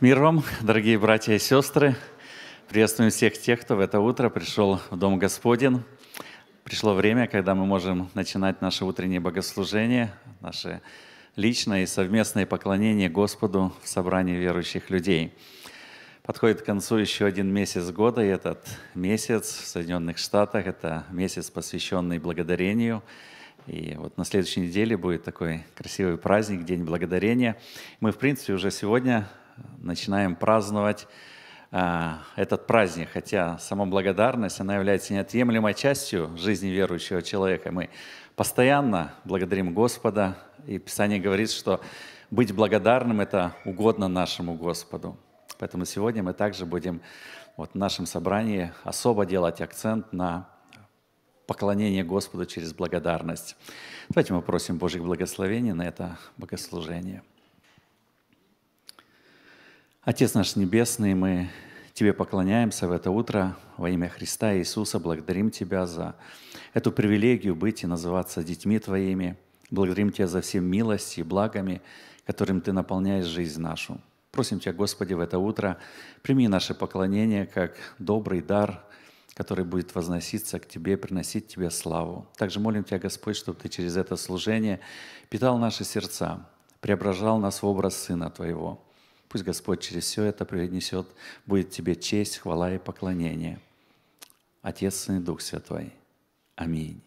Мир вам, дорогие братья и сестры. Приветствуем всех тех, кто в это утро пришел в Дом Господен. Пришло время, когда мы можем начинать наше утреннее богослужение, наше личное и совместное поклонение Господу в собрании верующих людей. Подходит к концу еще один месяц года, и этот месяц в Соединенных Штатах – это месяц, посвященный благодарению – и вот на следующей неделе будет такой красивый праздник, День Благодарения. Мы, в принципе, уже сегодня начинаем праздновать а, этот праздник, хотя сама благодарность, она является неотъемлемой частью жизни верующего человека. Мы постоянно благодарим Господа, и Писание говорит, что быть благодарным – это угодно нашему Господу. Поэтому сегодня мы также будем вот в нашем собрании особо делать акцент на поклонение Господу через благодарность. Давайте мы просим Божьих благословений на это богослужение. Отец наш Небесный, мы Тебе поклоняемся в это утро во имя Христа Иисуса. Благодарим Тебя за эту привилегию быть и называться детьми Твоими. Благодарим Тебя за все милости и благами, которым Ты наполняешь жизнь нашу. Просим Тебя, Господи, в это утро прими наше поклонение как добрый дар, который будет возноситься к Тебе, приносить Тебе славу. Также молим Тебя, Господь, чтобы Ты через это служение питал наши сердца, преображал нас в образ Сына Твоего. Пусть Господь через все это принесет, будет Тебе честь, хвала и поклонение. Отец, и Дух Святой. Аминь.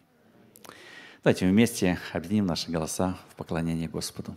Давайте вместе объединим наши голоса в поклонении Господу.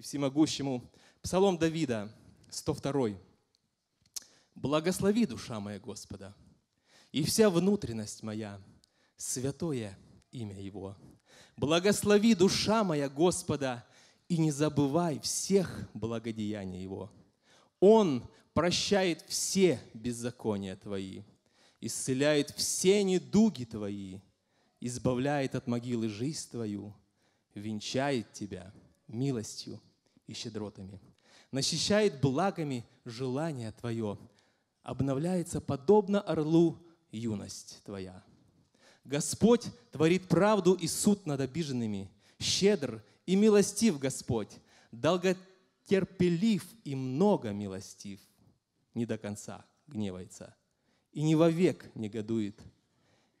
Всемогущему. Псалом Давида, 102. «Благослови, душа моя Господа, и вся внутренность моя, святое имя Его. Благослови, душа моя Господа, и не забывай всех благодеяний Его. Он прощает все беззакония Твои, исцеляет все недуги Твои, избавляет от могилы жизнь Твою, венчает Тебя милостью и щедротами, насыщает благами желание Твое, обновляется подобно орлу юность Твоя. Господь творит правду и суд над обиженными, щедр и милостив Господь, долготерпелив и много милостив, не до конца гневается и не вовек негодует,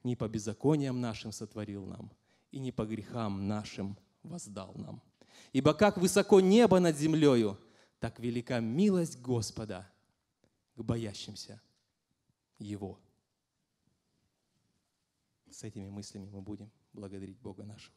не по беззакониям нашим сотворил нам, и не по грехам нашим воздал нам. Ибо как высоко небо над землею, так велика милость Господа к боящимся Его. С этими мыслями мы будем благодарить Бога нашего.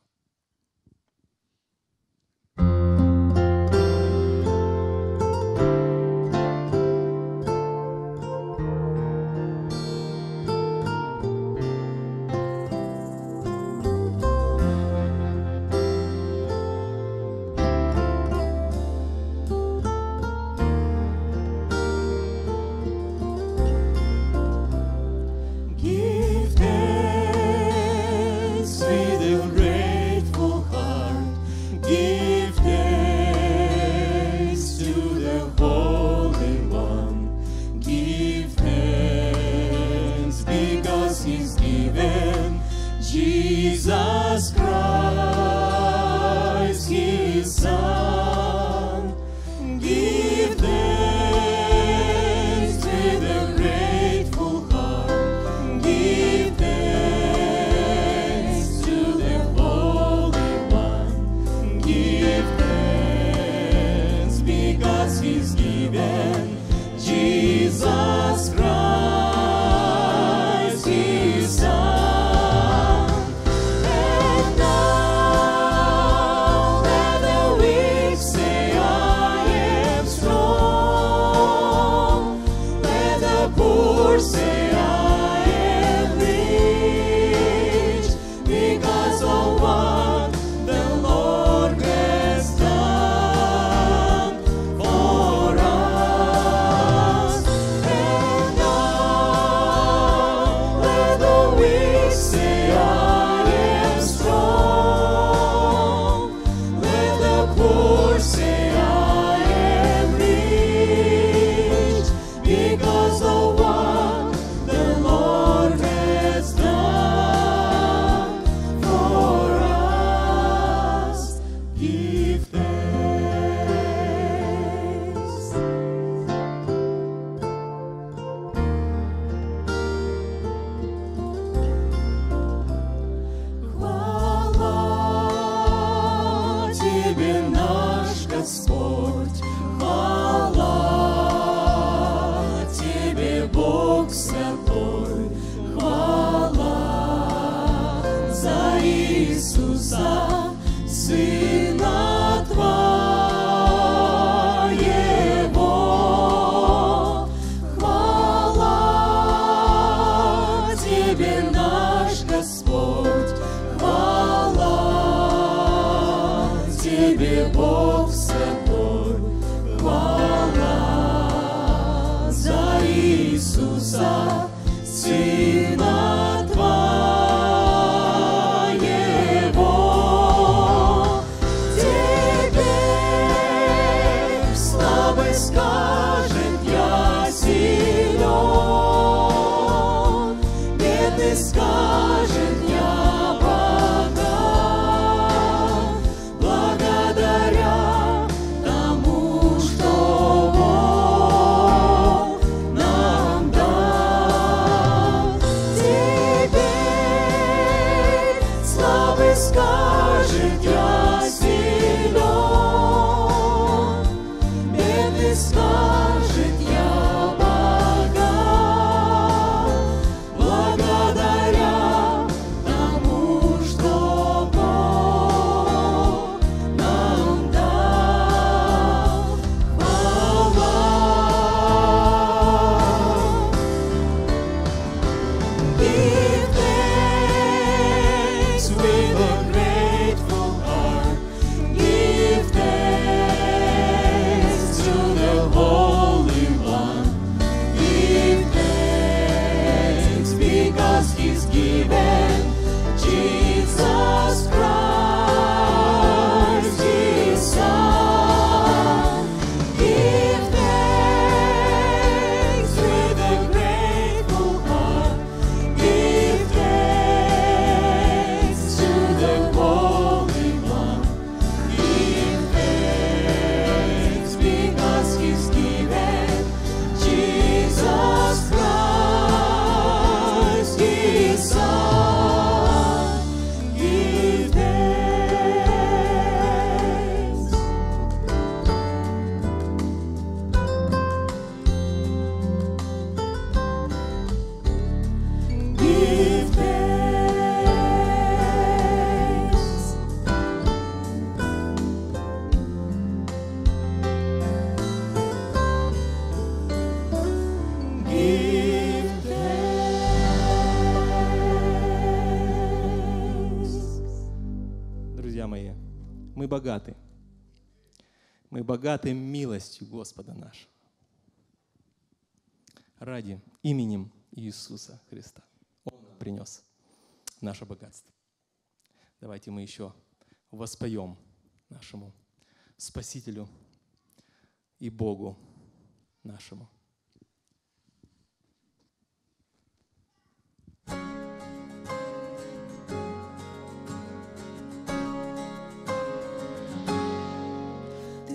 Сына богаты милостью Господа нашего. Ради именем Иисуса Христа. Он принес наше богатство. Давайте мы еще воспоем нашему Спасителю и Богу нашему.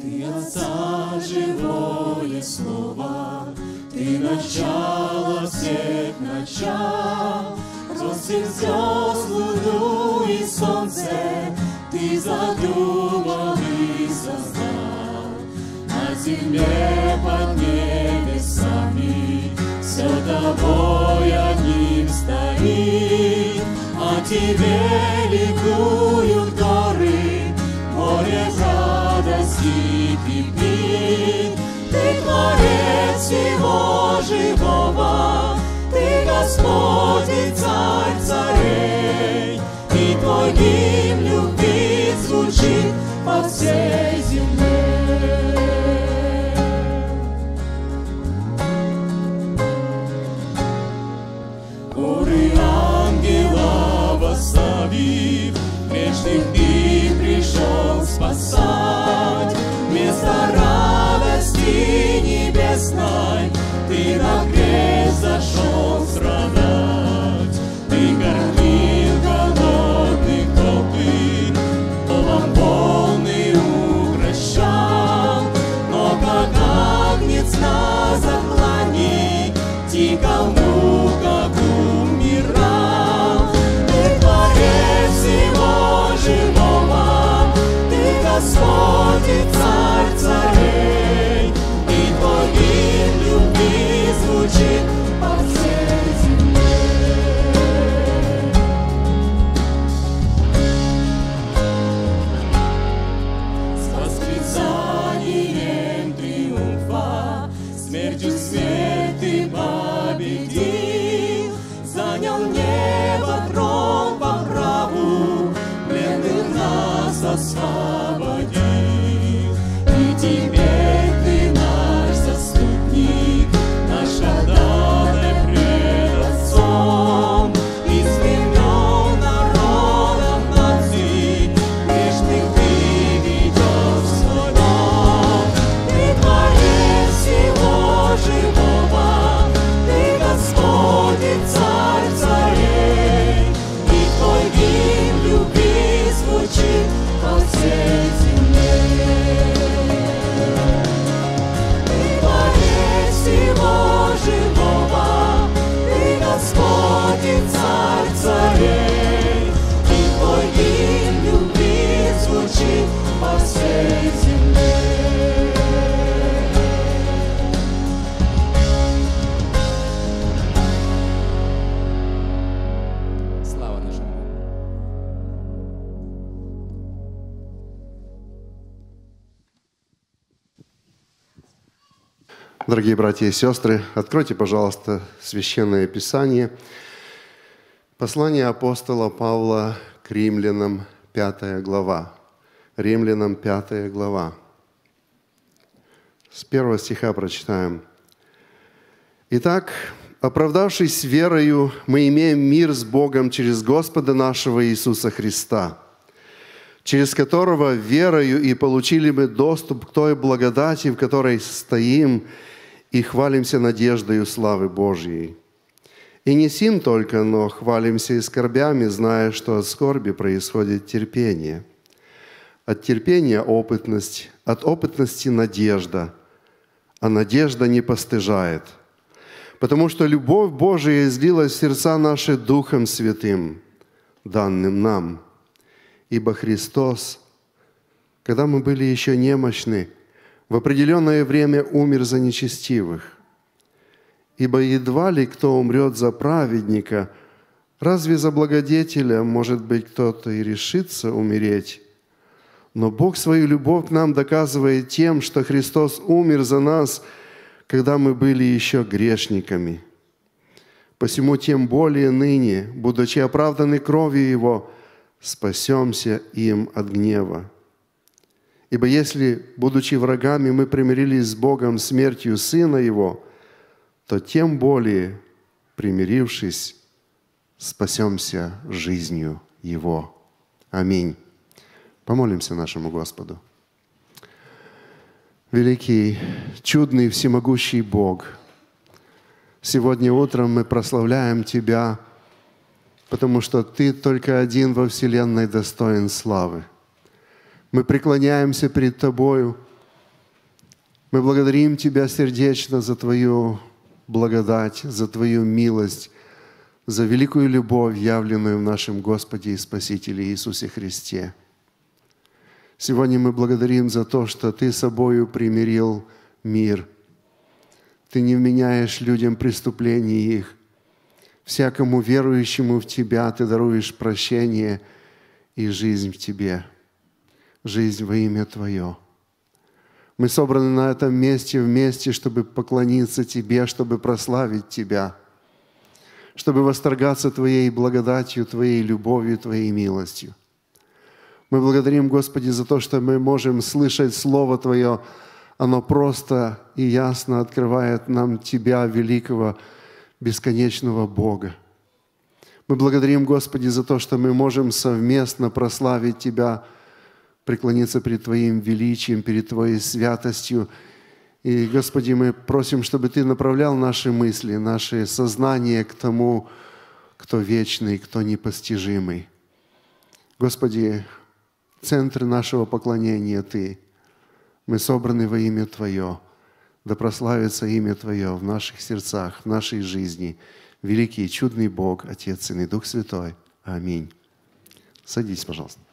Ты Отца живое Слово, Ты начало всех начал, Рост звезд, луну и солнце, Ты задумал и создал. На земле под небесами Все тобой одним стоит, О тебе ликуют горы, Море кипит. Ты творец всего живого, Ты Господь и Царь царей, И Твой гимн любви звучит по всей земле. Хоры ангела восставив, Грешных ты пришел спасать. Ты на Дорогие братья и сестры, откройте, пожалуйста, Священное Писание. Послание апостола Павла к римлянам, 5 глава. Римлянам, 5 глава. С первого стиха прочитаем. Итак, оправдавшись верою, мы имеем мир с Богом через Господа нашего Иисуса Христа, через которого верою и получили мы доступ к той благодати, в которой стоим – и хвалимся надеждою славы Божьей. И не сим только, но хвалимся и скорбями, зная, что от скорби происходит терпение. От терпения опытность, от опытности надежда, а надежда не постыжает. Потому что любовь Божия излилась в сердца наши Духом Святым, данным нам. Ибо Христос, когда мы были еще немощны, в определенное время умер за нечестивых. Ибо едва ли кто умрет за праведника, разве за благодетеля, может быть, кто-то и решится умереть? Но Бог свою любовь к нам доказывает тем, что Христос умер за нас, когда мы были еще грешниками. Посему тем более ныне, будучи оправданы кровью Его, спасемся им от гнева. Ибо если, будучи врагами, мы примирились с Богом смертью Сына Его, то тем более, примирившись, спасемся жизнью Его. Аминь. Помолимся нашему Господу. Великий, чудный, всемогущий Бог, сегодня утром мы прославляем Тебя, потому что Ты только один во Вселенной достоин славы – мы преклоняемся перед Тобою. Мы благодарим Тебя сердечно за Твою благодать, за Твою милость, за великую любовь, явленную в нашем Господе и Спасителе Иисусе Христе. Сегодня мы благодарим за то, что Ты собою примирил мир. Ты не вменяешь людям преступлений их. Всякому верующему в Тебя Ты даруешь прощение и жизнь в Тебе – жизнь во имя Твое. Мы собраны на этом месте вместе, чтобы поклониться Тебе, чтобы прославить Тебя, чтобы восторгаться Твоей благодатью, Твоей любовью, Твоей милостью. Мы благодарим, Господи, за то, что мы можем слышать Слово Твое. Оно просто и ясно открывает нам Тебя, великого, бесконечного Бога. Мы благодарим, Господи, за то, что мы можем совместно прославить Тебя – преклониться перед Твоим величием, перед Твоей святостью. И, Господи, мы просим, чтобы Ты направлял наши мысли, наше сознание к тому, кто вечный, кто непостижимый. Господи, центр нашего поклонения Ты. Мы собраны во имя Твое. Да прославится имя Твое в наших сердцах, в нашей жизни. Великий и чудный Бог, Отец, Сын и Дух Святой. Аминь. Садись, пожалуйста.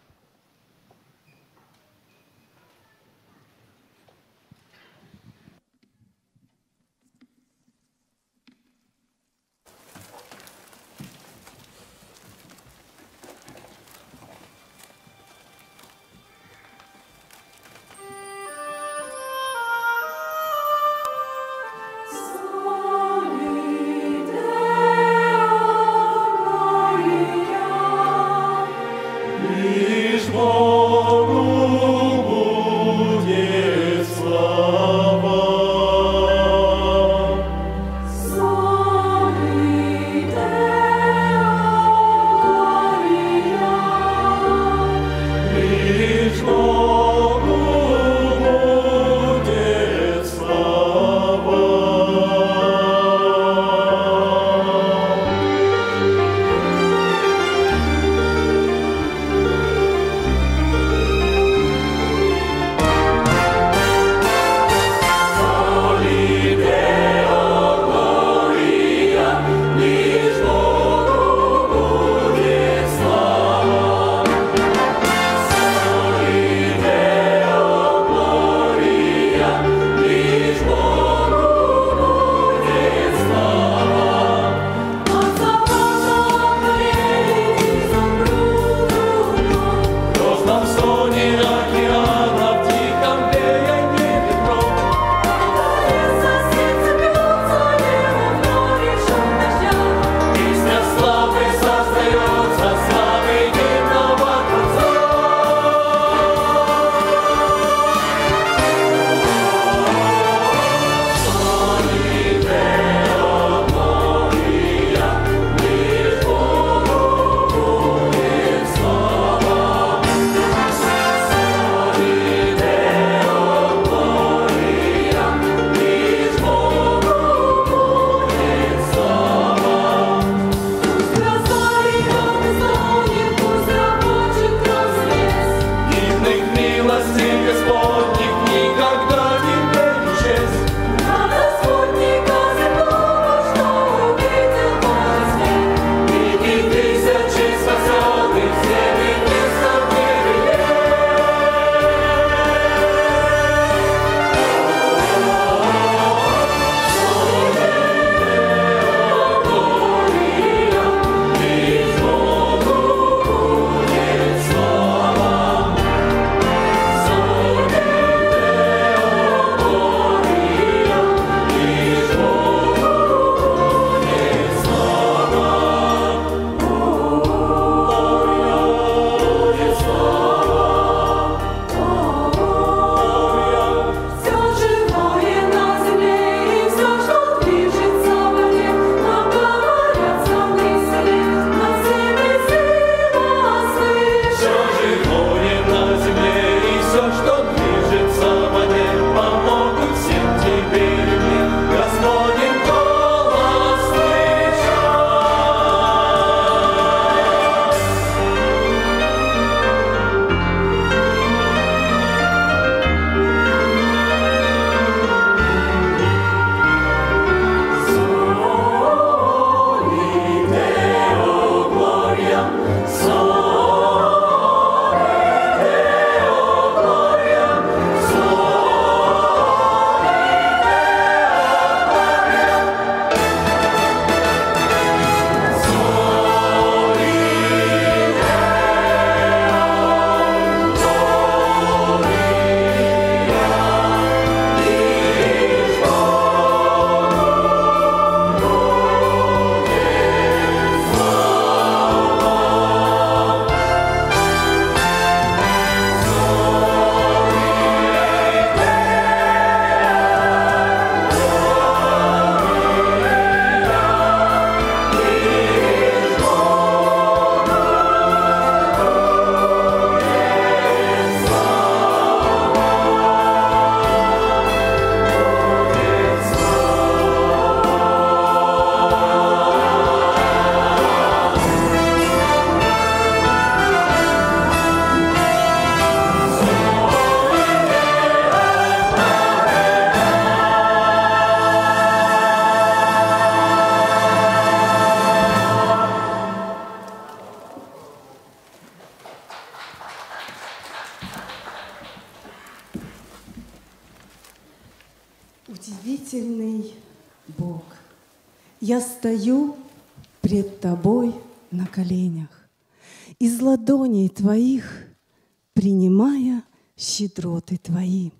Щедроты Твои.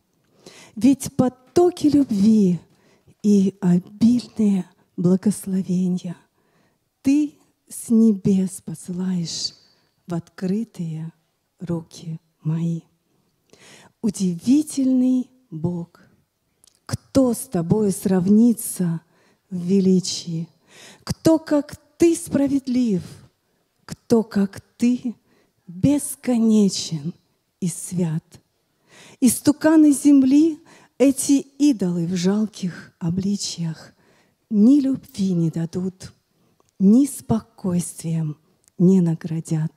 Ведь потоки любви и обильные благословения Ты с небес посылаешь в открытые руки мои. Удивительный Бог, кто с тобою сравнится в величии? Кто, как ты, справедлив? Кто, как ты, бесконечен и свят? Истуканы земли, эти идолы в жалких обличьях ни любви не дадут, ни спокойствием не наградят.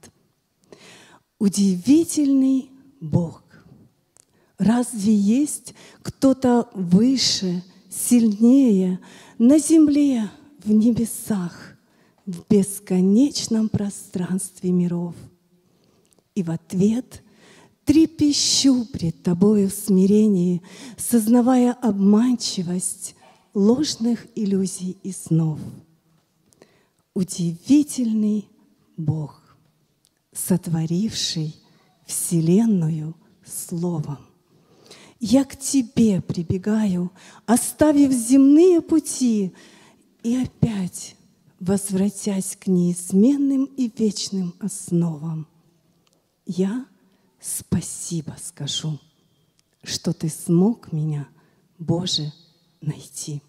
Удивительный Бог. Разве есть кто-то выше, сильнее на земле, в небесах, в бесконечном пространстве миров? И в ответ трепещу пред Тобою в смирении, сознавая обманчивость ложных иллюзий и снов. Удивительный Бог, сотворивший Вселенную Словом. Я к Тебе прибегаю, оставив земные пути, и опять возвратясь к неизменным и вечным основам. Я спасибо скажу, что Ты смог меня, Боже, найти.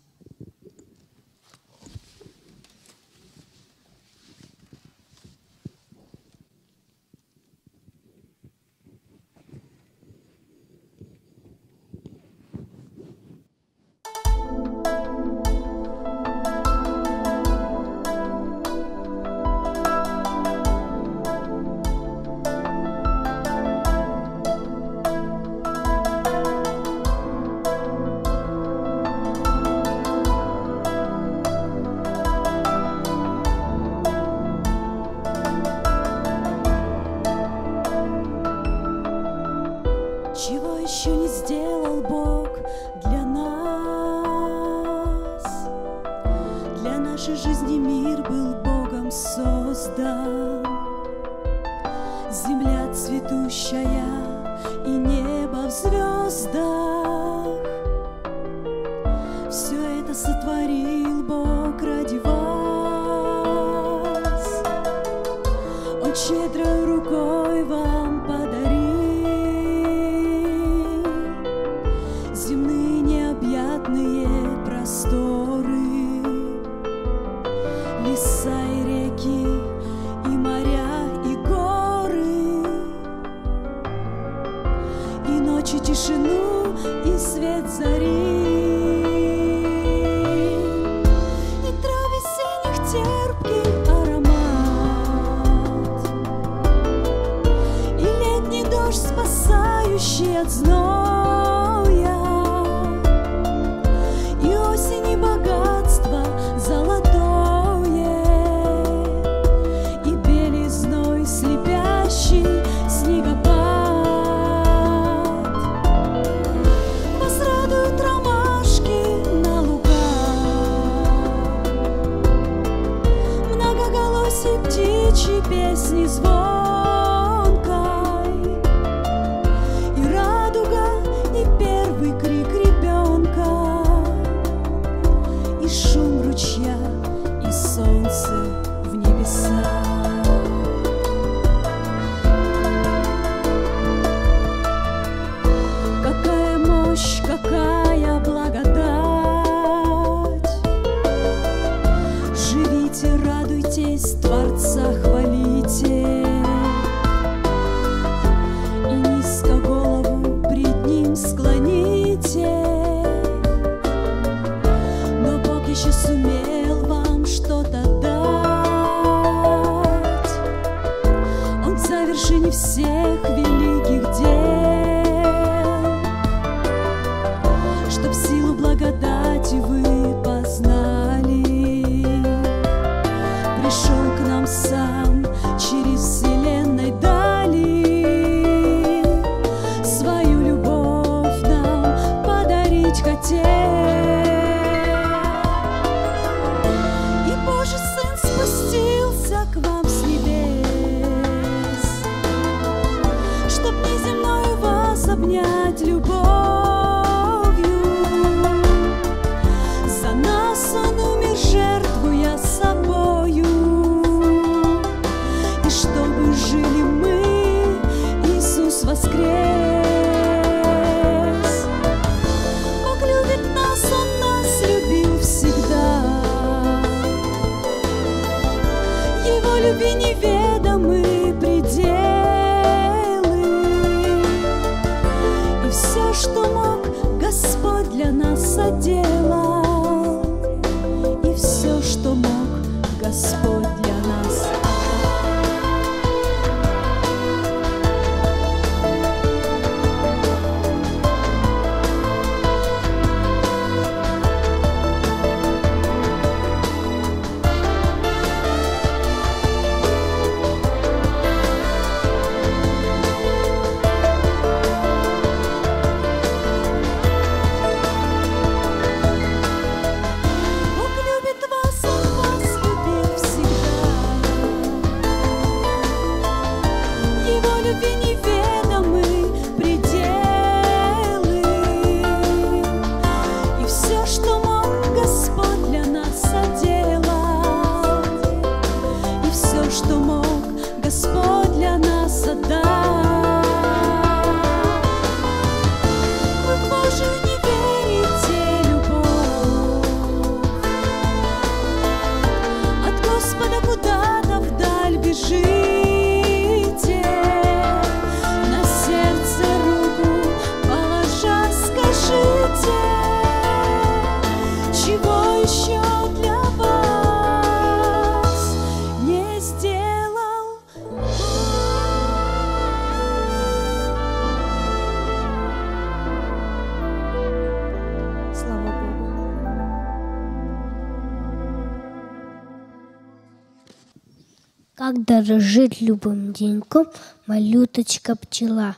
Дорожит любым деньком малюточка пчела,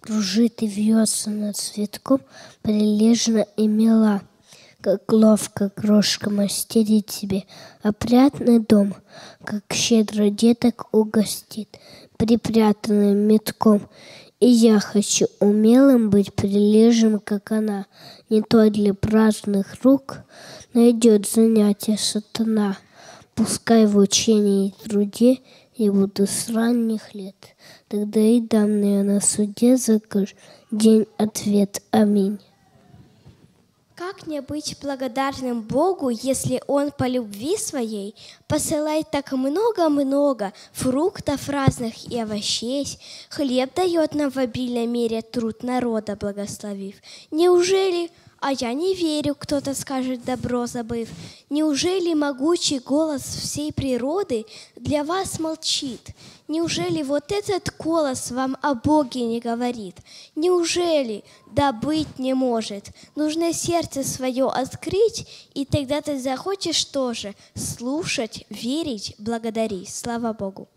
Кружит и вьется над цветком, прилежно и мила. Как ловко крошка мастерит себе опрятный дом, Как щедро деток угостит припрятанным метком. И я хочу умелым быть прилежным, как она, Не то для праздных рук найдет занятие сатана. Пускай в учении и труде я буду с ранних лет, Тогда и дам мне на суде за каждый день ответ. Аминь. Как не быть благодарным Богу, если Он по любви своей посылает так много-много фруктов разных и овощей, хлеб дает нам в обильной мере труд народа благословив? Неужели, а я не верю, кто-то скажет добро забыв, неужели могучий голос всей природы для вас молчит? Неужели вот этот голос вам о Боге не говорит? Неужели? Да быть не может. Нужно сердце свое открыть, и тогда ты захочешь тоже слушать, верить, благодарить. Слава Богу.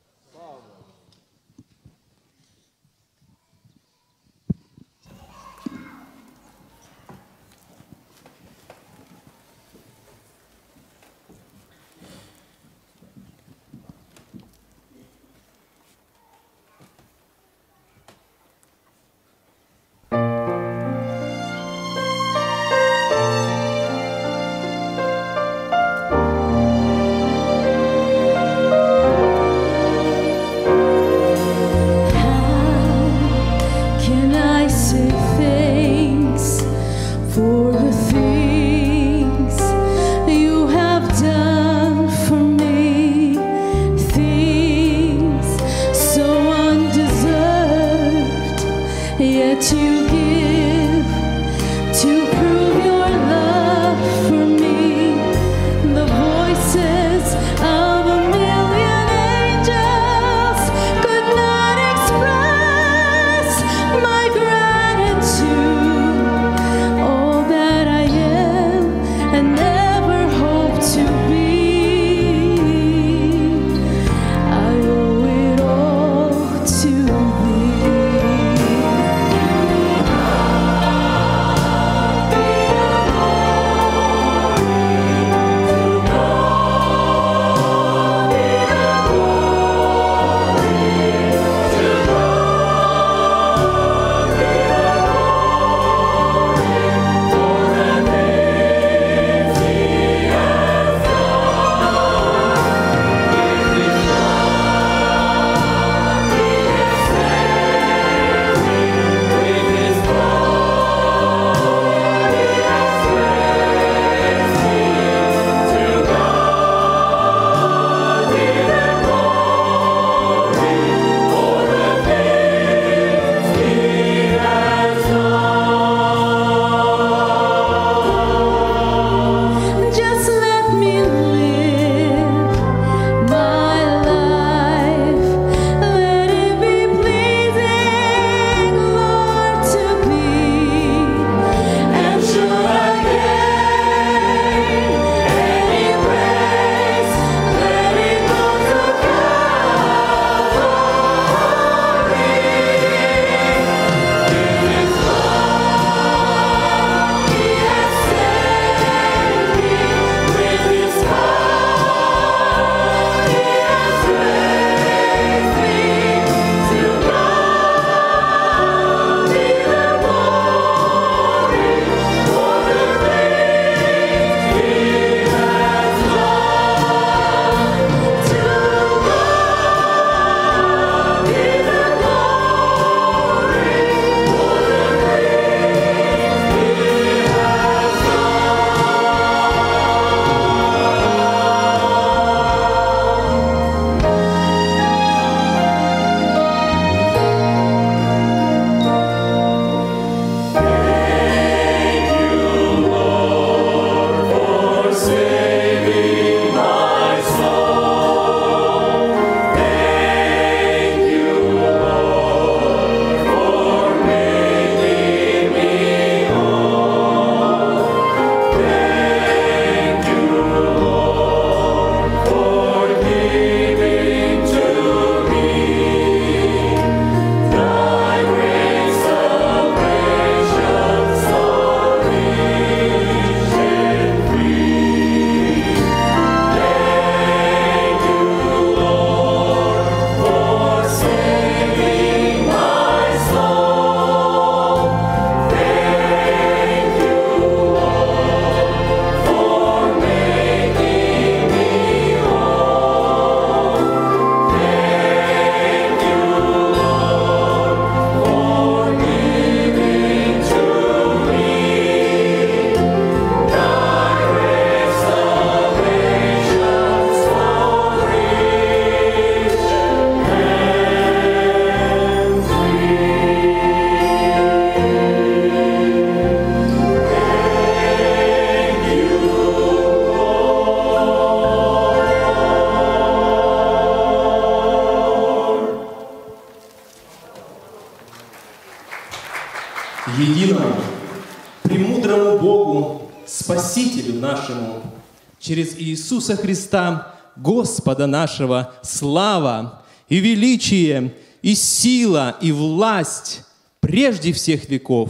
Иисуса Христа, Господа нашего, слава и величие, и сила, и власть прежде всех веков,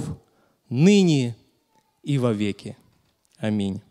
ныне и во веки. Аминь.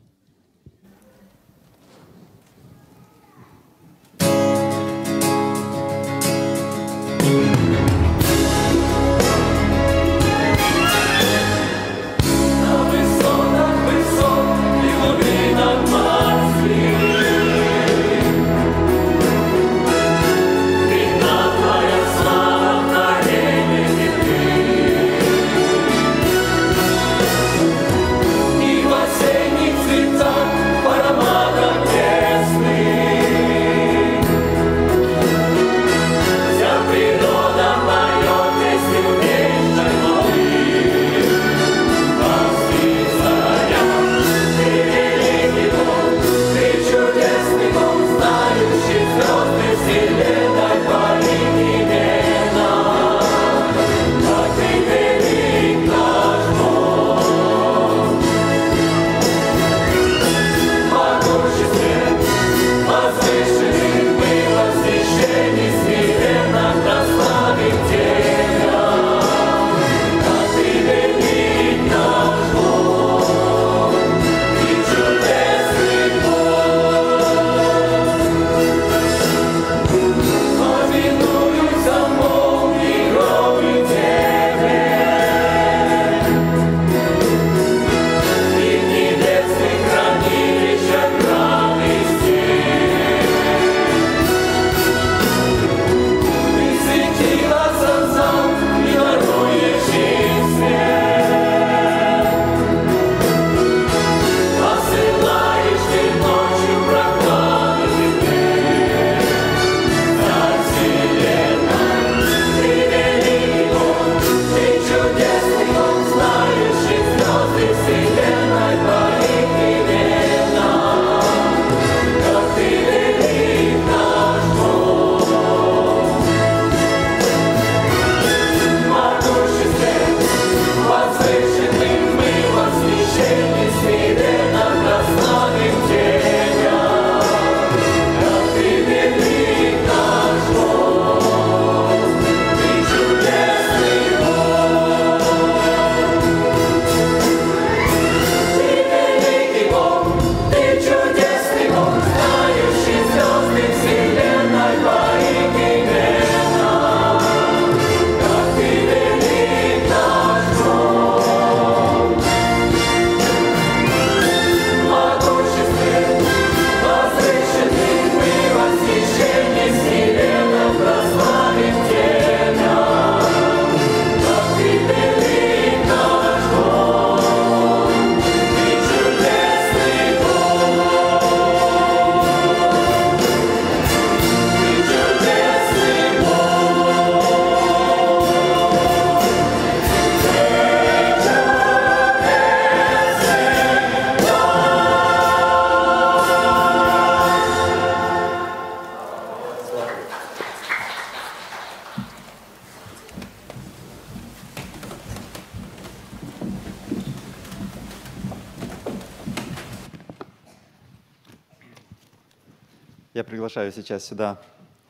Приглашаю сейчас сюда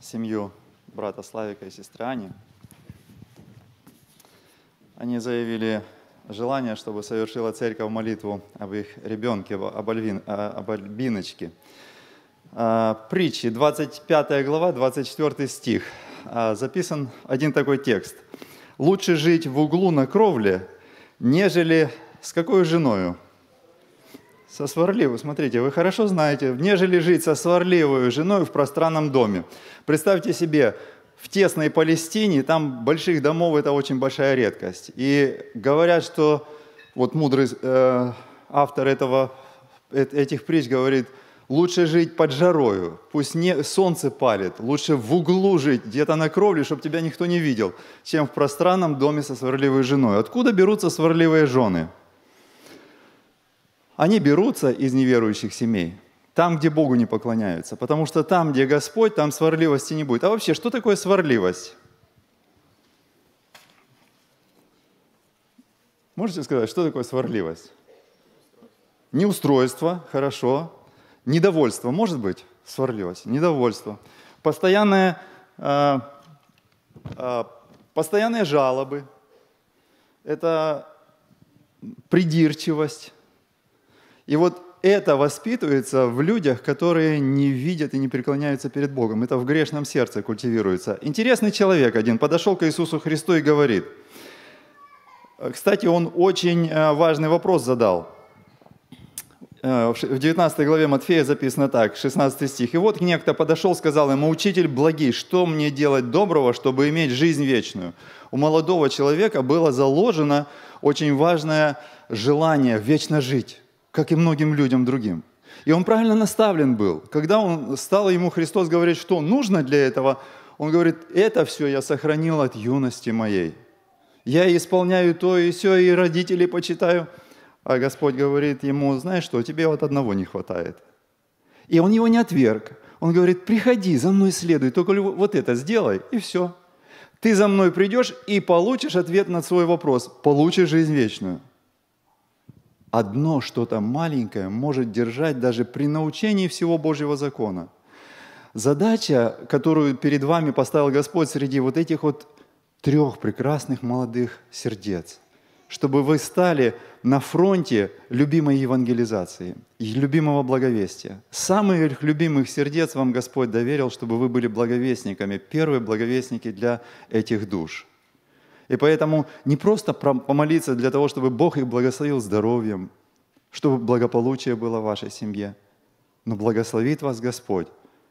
семью брата Славика и сестры Ани. Они заявили желание, чтобы совершила церковь молитву об их ребенке, об, Альвин, а, об Альбиночке. А, Притчи, 25 глава, 24 стих. А, Записан один такой текст. «Лучше жить в углу на кровле, нежели с какой женою? Со сварливой, смотрите, вы хорошо знаете, нежели жить со сварливой женой в пространном доме. Представьте себе, в тесной Палестине, там больших домов это очень большая редкость. И говорят, что вот мудрый э, автор этого, э- этих притч говорит, лучше жить под жарою, пусть не, солнце палит, лучше в углу жить, где-то на кровле, чтобы тебя никто не видел, чем в пространном доме со сварливой женой. Откуда берутся сварливые жены? Они берутся из неверующих семей, там, где Богу не поклоняются, потому что там, где Господь, там сварливости не будет. А вообще, что такое сварливость? Можете сказать, что такое сварливость? Неустройство, хорошо. Недовольство, может быть, сварливость, недовольство. Постоянное, э, э, постоянные жалобы. Это придирчивость. И вот это воспитывается в людях, которые не видят и не преклоняются перед Богом. Это в грешном сердце культивируется. Интересный человек один подошел к Иисусу Христу и говорит, кстати, он очень э, важный вопрос задал. Э, В 19 главе Матфея записано так, 16 стих. «И вот некто подошел, сказал ему, «Учитель благий, что мне делать доброго, чтобы иметь жизнь вечную?» У молодого человека было заложено очень важное желание вечно жить, как и многим людям другим. И он правильно наставлен был. Когда он стал ему Христос говорить, что нужно для этого, он говорит, это все я сохранил от юности моей. Я исполняю то и все, и родителей почитаю. А Господь говорит ему, знаешь что, тебе вот одного не хватает. И он его не отверг. Он говорит, приходи, за мной следуй, только вот это сделай, и все. Ты за мной придешь и получишь ответ на свой вопрос, получишь жизнь вечную. Одно что-то маленькое может держать даже при научении всего Божьего закона. Задача, которую перед вами поставил Господь среди вот этих вот трех прекрасных молодых сердец, чтобы вы стали на фронте любимой евангелизации и любимого благовестия. Самых любимых сердец вам Господь доверил, чтобы вы были благовестниками, первые благовестники для этих душ. И поэтому не просто помолиться для того, чтобы Бог их благословил здоровьем, чтобы благополучие было в вашей семье, но благословит вас Господь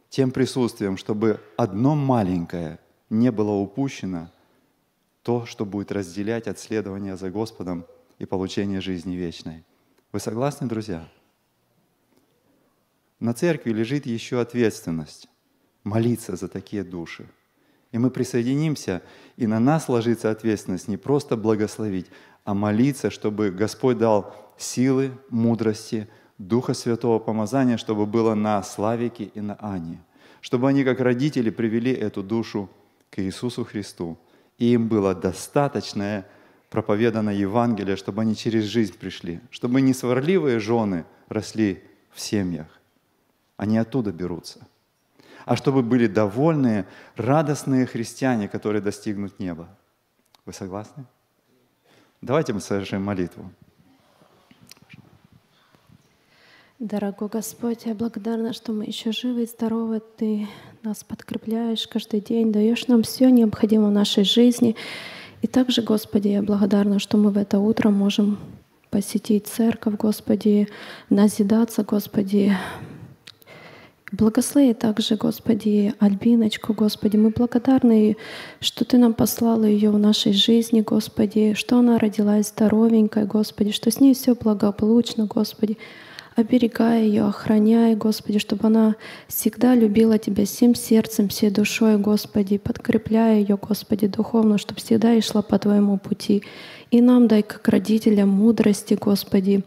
тем присутствием, чтобы одно маленькое не было упущено, то, что будет разделять от следования за Господом и получения жизни вечной. Вы согласны, друзья? На церкви лежит еще ответственность молиться за такие души. И мы присоединимся, и на нас ложится ответственность не просто благословить, а молиться, чтобы Господь дал силы, мудрости, Духа Святого помазания, чтобы было на Славике и на Ане. Чтобы они, как родители, привели эту душу к Иисусу Христу. И им было достаточное проповедано Евангелие, чтобы они через жизнь пришли. Чтобы не сварливые жены росли в семьях. Они оттуда берутся. А чтобы были довольные, радостные христиане, которые достигнут неба. Вы согласны? Давайте мы совершим молитву. Дорогой Господь, я благодарна, что мы еще живы и здоровы. Ты нас подкрепляешь каждый день, даешь нам все необходимое в нашей жизни. И также, Господи, я благодарна, что мы в это утро можем посетить церковь, Господи, назидаться, Господи. Благослови также, Господи, Альбиночку, Господи. Мы благодарны, что Ты нам послала ее в нашей жизни, Господи, что она родилась здоровенькой, Господи, что с ней все благополучно, Господи оберегай ее, охраняй, Господи, чтобы она всегда любила Тебя всем сердцем, всей душой, Господи, подкрепляй ее, Господи, духовно, чтобы всегда и шла по Твоему пути. И нам дай, как родителям, мудрости, Господи,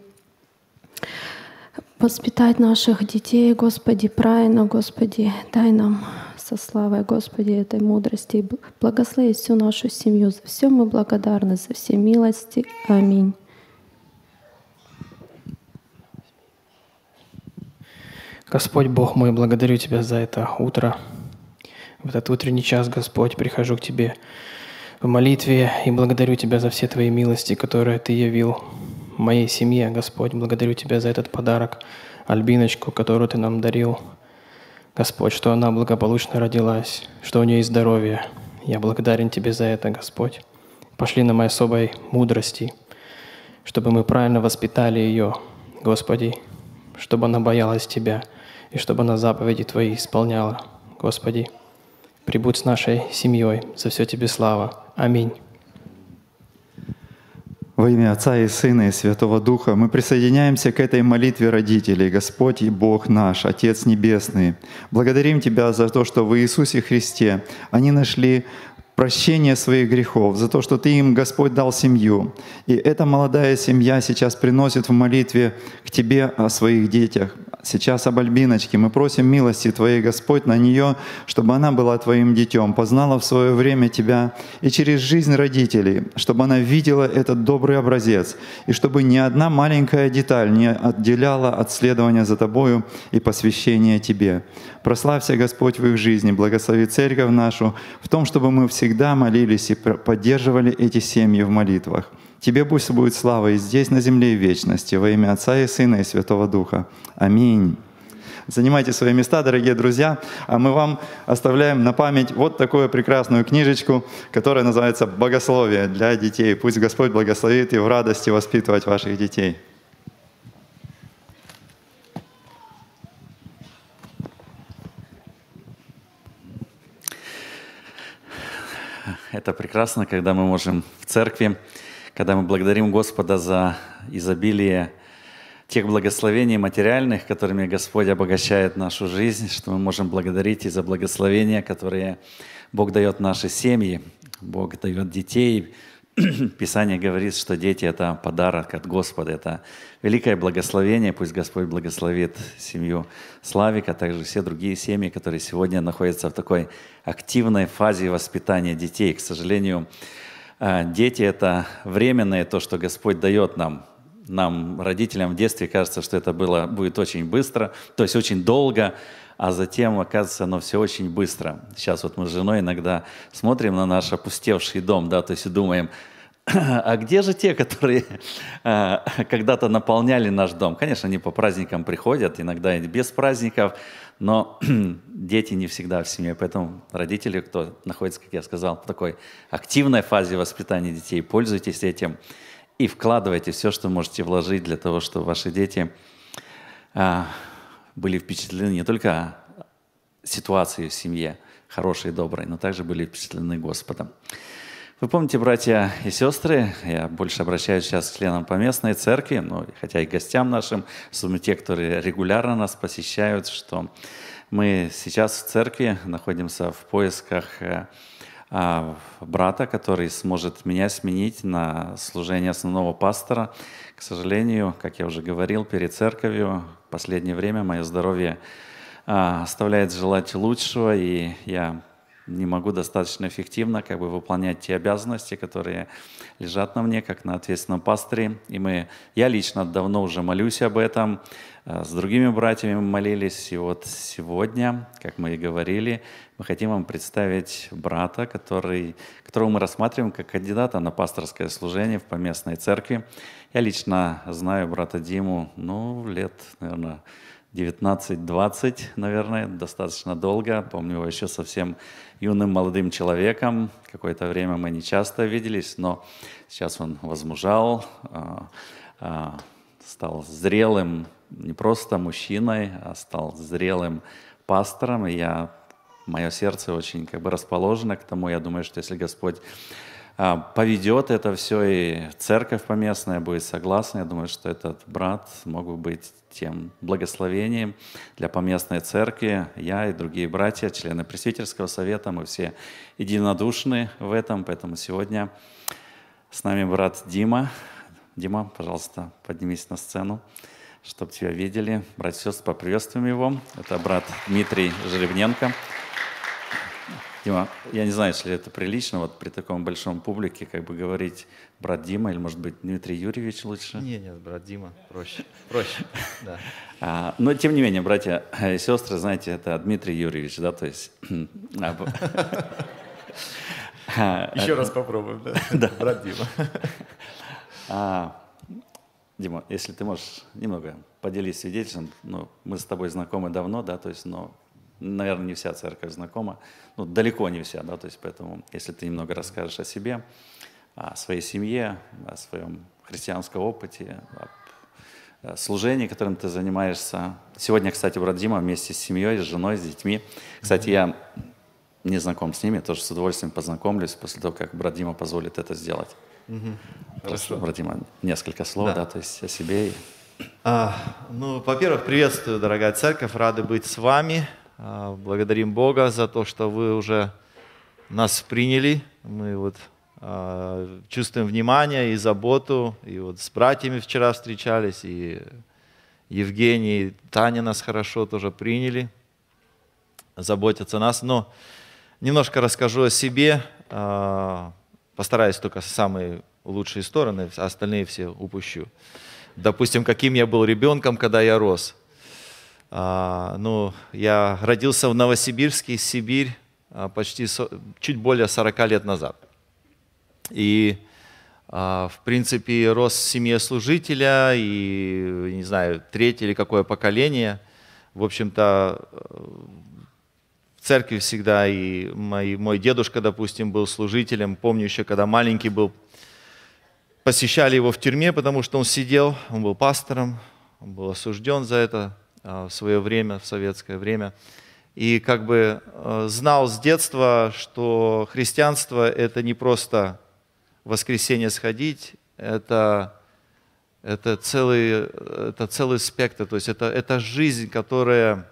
воспитать наших детей, Господи, правильно, Господи, дай нам со славой, Господи, этой мудрости. Благослови всю нашу семью. За все мы благодарны, за все милости. Аминь. Господь Бог мой, благодарю Тебя за это утро. В этот утренний час, Господь, прихожу к Тебе в молитве и благодарю Тебя за все Твои милости, которые Ты явил моей семье, Господь. Благодарю Тебя за этот подарок, Альбиночку, которую Ты нам дарил. Господь, что она благополучно родилась, что у нее есть здоровье. Я благодарен Тебе за это, Господь. Пошли на моей особой мудрости, чтобы мы правильно воспитали ее, Господи, чтобы она боялась Тебя – и чтобы она заповеди Твои исполняла. Господи, прибудь с нашей семьей. За все Тебе слава. Аминь. Во имя Отца и Сына и Святого Духа мы присоединяемся к этой молитве родителей. Господь и Бог наш, Отец Небесный, благодарим Тебя за то, что в Иисусе Христе они нашли прощение своих грехов, за то, что Ты им, Господь, дал семью. И эта молодая семья сейчас приносит в молитве к Тебе о своих детях, сейчас об Альбиночке. Мы просим милости Твоей, Господь, на нее, чтобы она была Твоим детем, познала в свое время Тебя и через жизнь родителей, чтобы она видела этот добрый образец, и чтобы ни одна маленькая деталь не отделяла от следования за Тобою и посвящения Тебе. Прославься, Господь, в их жизни, благослови церковь нашу в том, чтобы мы всегда молились и поддерживали эти семьи в молитвах. Тебе пусть будет слава и здесь, на земле, и в вечности, во имя Отца и Сына и Святого Духа. Аминь. Занимайте свои места, дорогие друзья, а мы вам оставляем на память вот такую прекрасную книжечку, которая называется «Богословие для детей». Пусть Господь благословит и в радости воспитывать ваших детей. Это прекрасно, когда мы можем в церкви, когда мы благодарим Господа за изобилие тех благословений материальных, которыми Господь обогащает нашу жизнь, что мы можем благодарить и за благословения, которые Бог дает нашей семьи. Бог дает детей. Писание говорит, что дети – это подарок от Господа, это великое благословение. Пусть Господь благословит семью Славика, а также все другие семьи, которые сегодня находятся в такой активной фазе воспитания детей. К сожалению, а, дети – это временное то, что Господь дает нам. Нам, родителям в детстве, кажется, что это было, будет очень быстро, то есть очень долго, а затем, оказывается, оно все очень быстро. Сейчас вот мы с женой иногда смотрим на наш опустевший дом, да, то есть и думаем, а где же те, которые э, когда-то наполняли наш дом? Конечно, они по праздникам приходят, иногда и без праздников, но дети не всегда в семье, поэтому родители, кто находится, как я сказал, в такой активной фазе воспитания детей, пользуйтесь этим и вкладывайте все, что можете вложить для того, чтобы ваши дети э, были впечатлены не только ситуацией в семье, хорошей и доброй, но также были впечатлены Господом. Вы помните, братья и сестры, я больше обращаюсь сейчас к членам поместной церкви, но хотя и гостям нашим, особенно те, которые регулярно нас посещают, что мы сейчас в церкви находимся в поисках э, а, брата, который сможет меня сменить на служение основного пастора. К сожалению, как я уже говорил, перед церковью последнее время мое здоровье а, оставляет желать лучшего, и я не могу достаточно эффективно как бы выполнять те обязанности, которые лежат на мне, как на ответственном пасторе. И мы, я лично давно уже молюсь об этом, э, с другими братьями молились, и вот сегодня, как мы и говорили, мы хотим вам представить брата, который, которого мы рассматриваем как кандидата на пасторское служение в поместной церкви. Я лично знаю брата Диму, ну, лет, наверное, 19-20, наверное, достаточно долго. Помню его еще совсем юным молодым человеком. Какое-то время мы не часто виделись, но сейчас он возмужал, а, а, стал зрелым, не просто мужчиной, а стал зрелым пастором. И я, мое сердце очень как бы расположено к тому. Я думаю, что если Господь поведет это все, и церковь поместная будет согласна. Я думаю, что этот брат мог бы быть тем благословением для поместной церкви. Я и другие братья, члены Пресвитерского совета, мы все единодушны в этом, поэтому сегодня с нами брат Дима. Дима, пожалуйста, поднимись на сцену, чтобы тебя видели. Братья и сестры, поприветствуем его. Это брат Дмитрий Жеребненко. Дима, я не знаю, если это прилично, вот при таком большом публике, как бы говорить брат Дима или, может быть, Дмитрий Юрьевич лучше? Нет, нет, брат Дима, проще, проще, да. А, но, тем не менее, братья и сестры, знаете, это Дмитрий Юрьевич, да, то есть... А, Еще раз попробуем, да, брат Дима. А, Дима, если ты можешь немного поделись свидетельством, ну, мы с тобой знакомы давно, да, то есть, но наверное, не вся церковь знакома, ну, далеко не вся, да, то есть поэтому, если ты немного расскажешь о себе, о своей семье, о своем христианском опыте, о служении, которым ты занимаешься. Сегодня, кстати, брат Дима вместе с семьей, с женой, с детьми. Кстати, я не знаком с ними, тоже с удовольствием познакомлюсь после того, как брат Дима позволит это сделать. Угу. Хорошо. Брат Дима, несколько слов, да, да то есть о себе. А, ну, во-первых, приветствую, дорогая церковь, рады быть с вами. А, благодарим Бога за то, что вы уже нас приняли, мы вот а, чувствуем внимание и заботу, и вот с братьями вчера встречались, и Евгений, и Таня нас хорошо тоже приняли, заботятся о нас. Но немножко расскажу о себе, а, постараюсь только самые лучшие стороны, остальные все упущу. Допустим, каким я был ребенком, когда я рос. А, ну, я родился в Новосибирске, Сибирь, а, почти чуть более 40 лет назад. И, а, в принципе, рос в семье служителя, и, не знаю, третье или какое поколение. В общем-то, в церкви всегда, и мой, мой дедушка, допустим, был служителем. Помню еще, когда маленький был, посещали его в тюрьме, потому что он сидел, он был пастором, он был осужден за это в свое время, в советское время. И как бы а, знал с детства, что христианство – это не просто воскресенье сходить, это, это, целый, это целый спектр, то есть это, это жизнь, которая,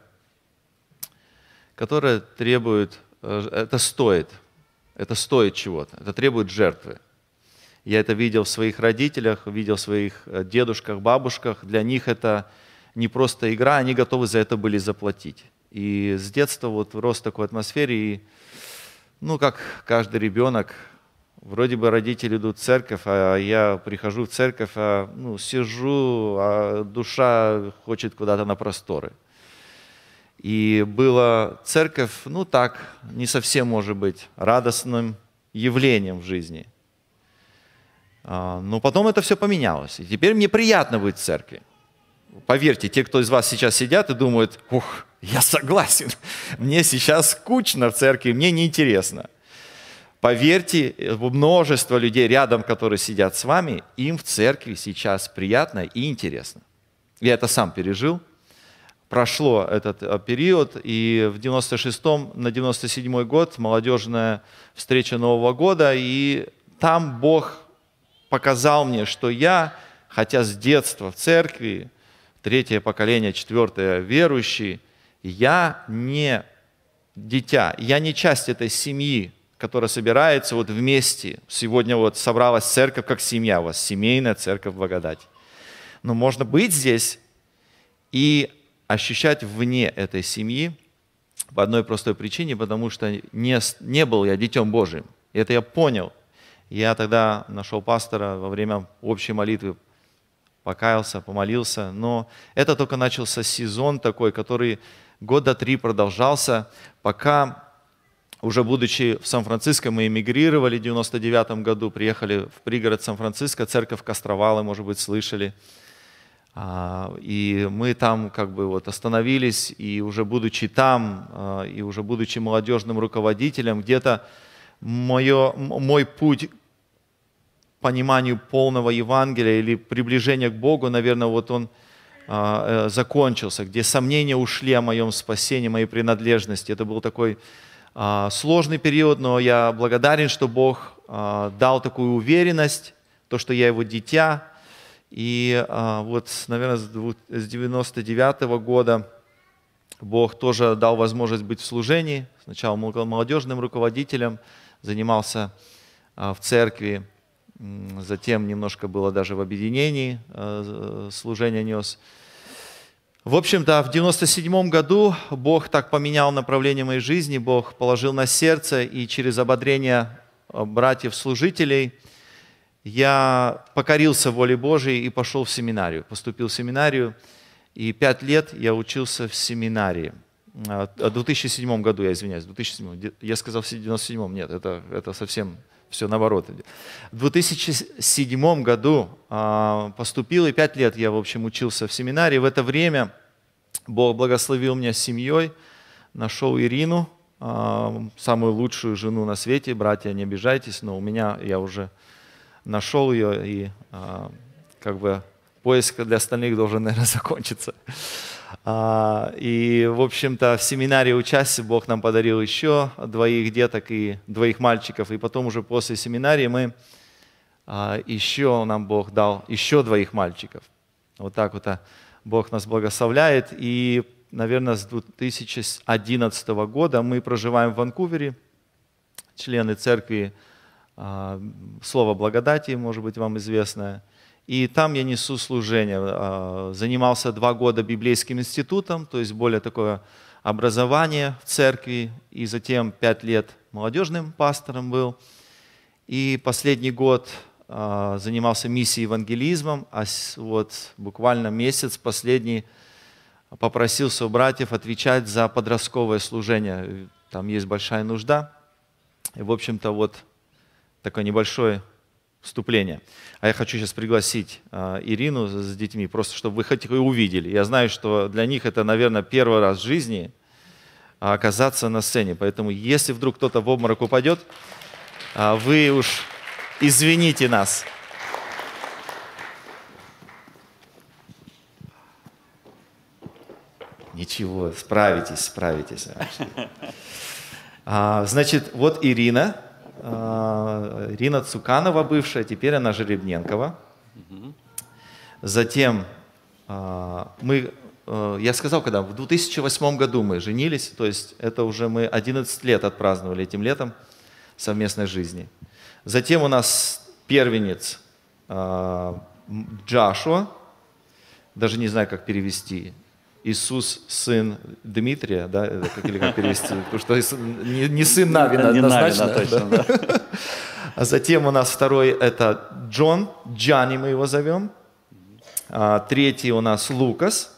которая требует, э, это стоит, это стоит чего-то, это требует жертвы. Я это видел в своих родителях, видел в своих э, дедушках, бабушках. Для них это не просто игра, они готовы за это были заплатить. И с детства вот рос в такой атмосфере, и, ну, как каждый ребенок, вроде бы родители идут в церковь, а я прихожу в церковь, а, ну, сижу, а душа хочет куда-то на просторы. И была церковь, ну так, не совсем может быть радостным явлением в жизни. А, но потом это все поменялось. И теперь мне приятно быть в церкви. Поверьте, те, кто из вас сейчас сидят и думают, ух, я согласен, мне сейчас скучно в церкви, мне неинтересно. Поверьте, множество людей рядом, которые сидят с вами, им в церкви сейчас приятно и интересно. Я это сам пережил. Прошло этот э, период, и в 96-м на 97-й год молодежная встреча Нового года, и там Бог показал мне, что я, хотя с детства в церкви, третье поколение, четвертое верующий, я не дитя, я не часть этой семьи, которая собирается вот вместе. Сегодня вот собралась церковь как семья, у вас семейная церковь благодать. Но можно быть здесь и ощущать вне этой семьи по одной простой причине, потому что не, не был я детем Божьим. И это я понял. Я тогда нашел пастора во время общей молитвы, покаялся, помолился, но это только начался сезон такой, который года три продолжался, пока уже будучи в Сан-Франциско, мы эмигрировали в 99 году, приехали в пригород Сан-Франциско, церковь Костровалы, может быть, слышали. А, и мы там как бы вот остановились, и уже будучи там, а, и уже будучи молодежным руководителем, где-то мое, мой путь пониманию полного Евангелия или приближения к Богу, наверное, вот он а, э, закончился, где сомнения ушли о моем спасении, моей принадлежности. Это был такой а, сложный период, но я благодарен, что Бог а, дал такую уверенность, то, что я его дитя. И вот, наверное, с 99 -го года Бог тоже дал возможность быть в служении. Сначала молодежным руководителем, занимался в церкви, затем немножко было даже в объединении э, служение нес. В общем-то, в 97 году Бог так поменял направление моей жизни, Бог положил на сердце, и через ободрение э, братьев-служителей я покорился воле Божией и пошел в семинарию, поступил в семинарию, и пять лет я учился в семинарии. Э, в 2007 году, я извиняюсь, 2007, я сказал в 97, нет, это, это совсем все наоборот. В 2007 году а, поступил, и пять лет я, в общем, учился в семинаре. В это время Бог благословил меня семьей, нашел Ирину, а, самую лучшую жену на свете. Братья, не обижайтесь, но у меня я уже нашел ее, и а, как бы поиск для остальных должен, наверное, закончиться. А, и, в общем-то, в семинаре участия Бог нам подарил еще двоих деток и двоих мальчиков. И потом уже после семинарии мы а, еще нам Бог дал еще двоих мальчиков. Вот так вот а, Бог нас благословляет. И, наверное, с 2011 года мы проживаем в Ванкувере. члены церкви Слово благодати, может быть, вам известное. И там я несу служение. А, занимался два года библейским институтом, то есть более такое образование в церкви, и затем пять лет молодежным пастором был. И последний год а, занимался миссией евангелизмом, а вот буквально месяц последний попросился у братьев отвечать за подростковое служение. Там есть большая нужда. И, в общем-то, вот такое небольшое вступление. А я хочу сейчас пригласить э, Ирину с детьми, просто чтобы вы хоть и увидели. Я знаю, что для них это, наверное, первый раз в жизни а, оказаться на сцене. Поэтому, если вдруг кто-то в обморок упадет, э, вы уж извините нас. Ничего, справитесь, справитесь. А, значит, вот Ирина, а, Ирина Цуканова бывшая, теперь она Жеребненкова. Затем а, мы, а, я сказал, когда в 2008 году мы женились, то есть это уже мы 11 лет отпраздновали этим летом совместной жизни. Затем у нас первенец Джашуа, даже не знаю, как перевести, Иисус сын Дмитрия, да, как, или как перевести, потому что не, не сын Навина не однозначно. Навина, точно, да. А затем у нас второй это Джон, Джонни мы его зовем. А, третий у нас Лукас.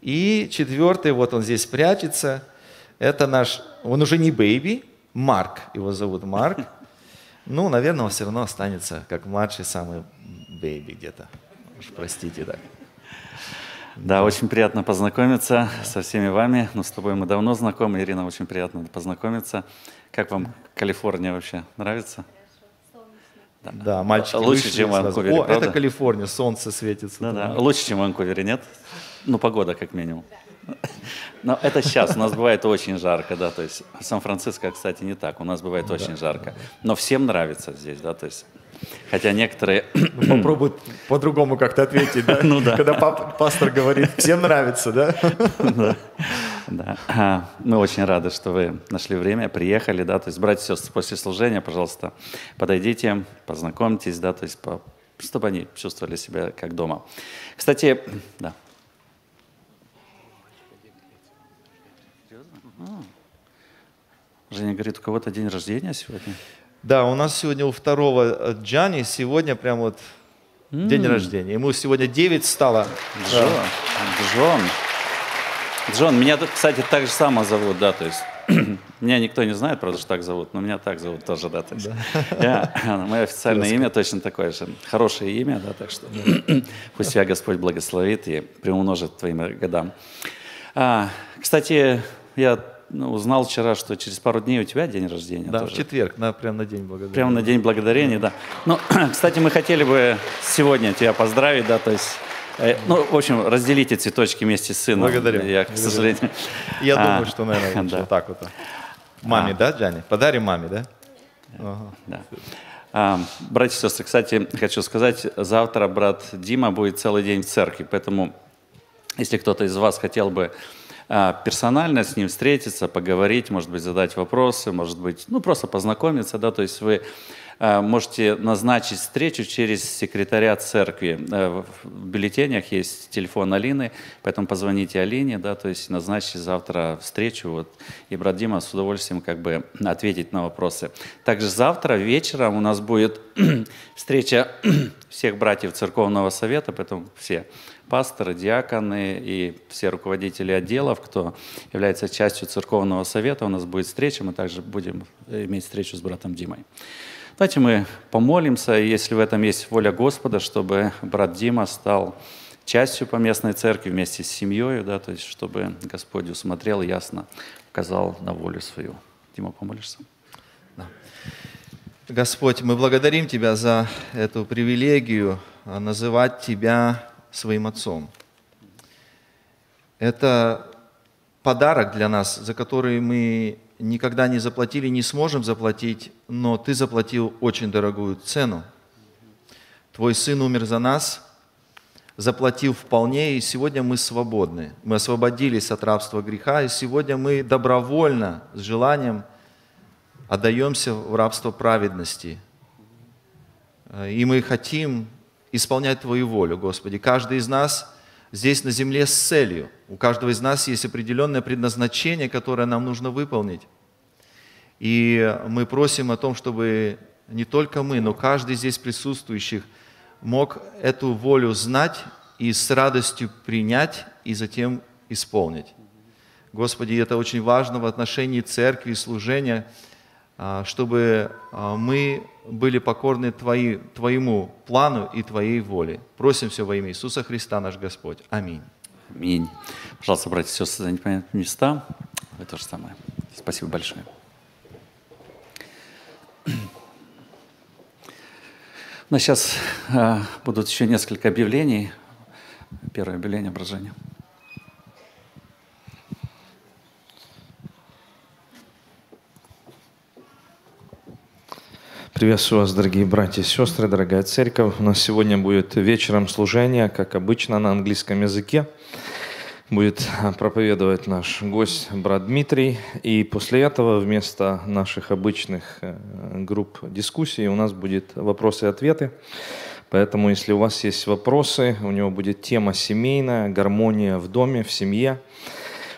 И четвертый, вот он здесь прячется, это наш, он уже не baby, Марк, его зовут Марк. Ну, наверное, он все равно останется как младший самый baby где-то. Уж простите, да. Да, очень приятно познакомиться со всеми вами. Ну, с тобой мы давно знакомы. Ирина, очень приятно познакомиться. Как вам Калифорния вообще? Нравится? Да, да мальчики Лучше, чем в Ванкувере, О, правда? это Калифорния, солнце светится. Да, да. Лучше, чем в Ванкувере, нет? Ну, погода как минимум. Но это сейчас. У нас бывает очень жарко, да, то есть Сан-Франциско, кстати, не так. У нас бывает очень жарко. Но всем нравится здесь, да, то есть Хотя некоторые... Ну, попробуй по-другому как-то ответить, да? Ну да. Когда пап, пастор говорит, всем нравится, да? Да. да. А, Мы очень рады, что вы нашли время, приехали, да, то есть, братья и сестры, после служения, пожалуйста, подойдите, познакомьтесь, да, то есть, по, чтобы они чувствовали себя как дома. Кстати, да. Женя говорит, у кого-то день рождения сегодня? Да, у нас сегодня у второго э, Джани сегодня прям вот М. день рождения. Ему сегодня 9 стало. Джон. Джон. Джон, меня, кстати, так же само зовут, да, то есть меня никто не знает, правда, что так зовут, но меня так зовут тоже, да, то есть я- мое официальное имя точно такое же, хорошее имя, да, так что пусть тебя Господь благословит и приумножит твоим годам. А, кстати, я ну, узнал вчера, что через пару дней у тебя день рождения Да, в тоже. четверг, на, прям на день благодарения. Прямо на День Благодарения, да. Ну, кстати, мы хотели бы сегодня тебя поздравить, да, то есть, э, ну, в общем, разделите цветочки вместе с сыном. Благодарю. Я, к Благодарю. сожалению. Я А, думаю, что, наверное, лучше да. вот так вот. Маме, А. да, Джани? Подарим маме, да? Ага. Да. А, братья и сестры, кстати, хочу сказать, завтра брат Дима будет целый день в церкви, поэтому если кто-то из вас хотел бы а, персонально с ним встретиться, поговорить, может быть, задать вопросы, может быть, ну, просто познакомиться, да, то есть вы а, можете назначить встречу через секретаря церкви. Э, в бюллетенях есть телефон Алины, поэтому позвоните Алине, да, то есть назначьте завтра встречу, вот, и брат Дима с удовольствием как бы ответить на вопросы. Также завтра вечером у нас будет встреча всех братьев церковного совета, поэтому все пасторы, диаконы и все руководители отделов, кто является частью церковного совета, у нас будет встреча, мы также будем иметь встречу с братом Димой. Давайте мы помолимся, если в этом есть воля Господа, чтобы брат Дима стал частью поместной церкви вместе с семьей, да, то есть чтобы Господь усмотрел ясно указал на волю свою. Дима, помолишься? Господь, мы благодарим Тебя за эту привилегию а, называть Тебя своим Отцом. Это подарок для нас, за который мы никогда не заплатили, не сможем заплатить, но Ты заплатил очень дорогую цену. Твой Сын умер за нас, заплатил вполне, и сегодня мы свободны. Мы освободились от рабства греха, и сегодня мы добровольно, с желанием отдаемся в рабство праведности. Э, И мы хотим исполнять Твою волю, Господи. Каждый из нас здесь на земле с целью. У каждого из нас есть определенное предназначение, которое нам нужно выполнить. И мы просим о том, чтобы не только мы, но каждый здесь присутствующих мог эту волю знать и с радостью принять и затем исполнить. Господи, это очень важно в отношении церкви и служения, а, чтобы а, мы были покорны Твои, Твоему плану и Твоей воле. Просим все во имя Иисуса Христа, наш Господь. Аминь. Аминь. Пожалуйста, братья и сестры, занимайте места. Вы то же самое. Спасибо большое. Но сейчас э, будут еще несколько объявлений. Первое объявление ображения. Приветствую вас, дорогие братья и сестры, дорогая церковь. У нас сегодня будет вечером служение, как обычно, на английском языке. Будет проповедовать наш гость, брат Дмитрий. И после этого вместо наших обычных э, групп дискуссий у нас будет вопросы и ответы. Поэтому, если у вас есть вопросы, у него будет тема семейная, гармония в доме, в семье.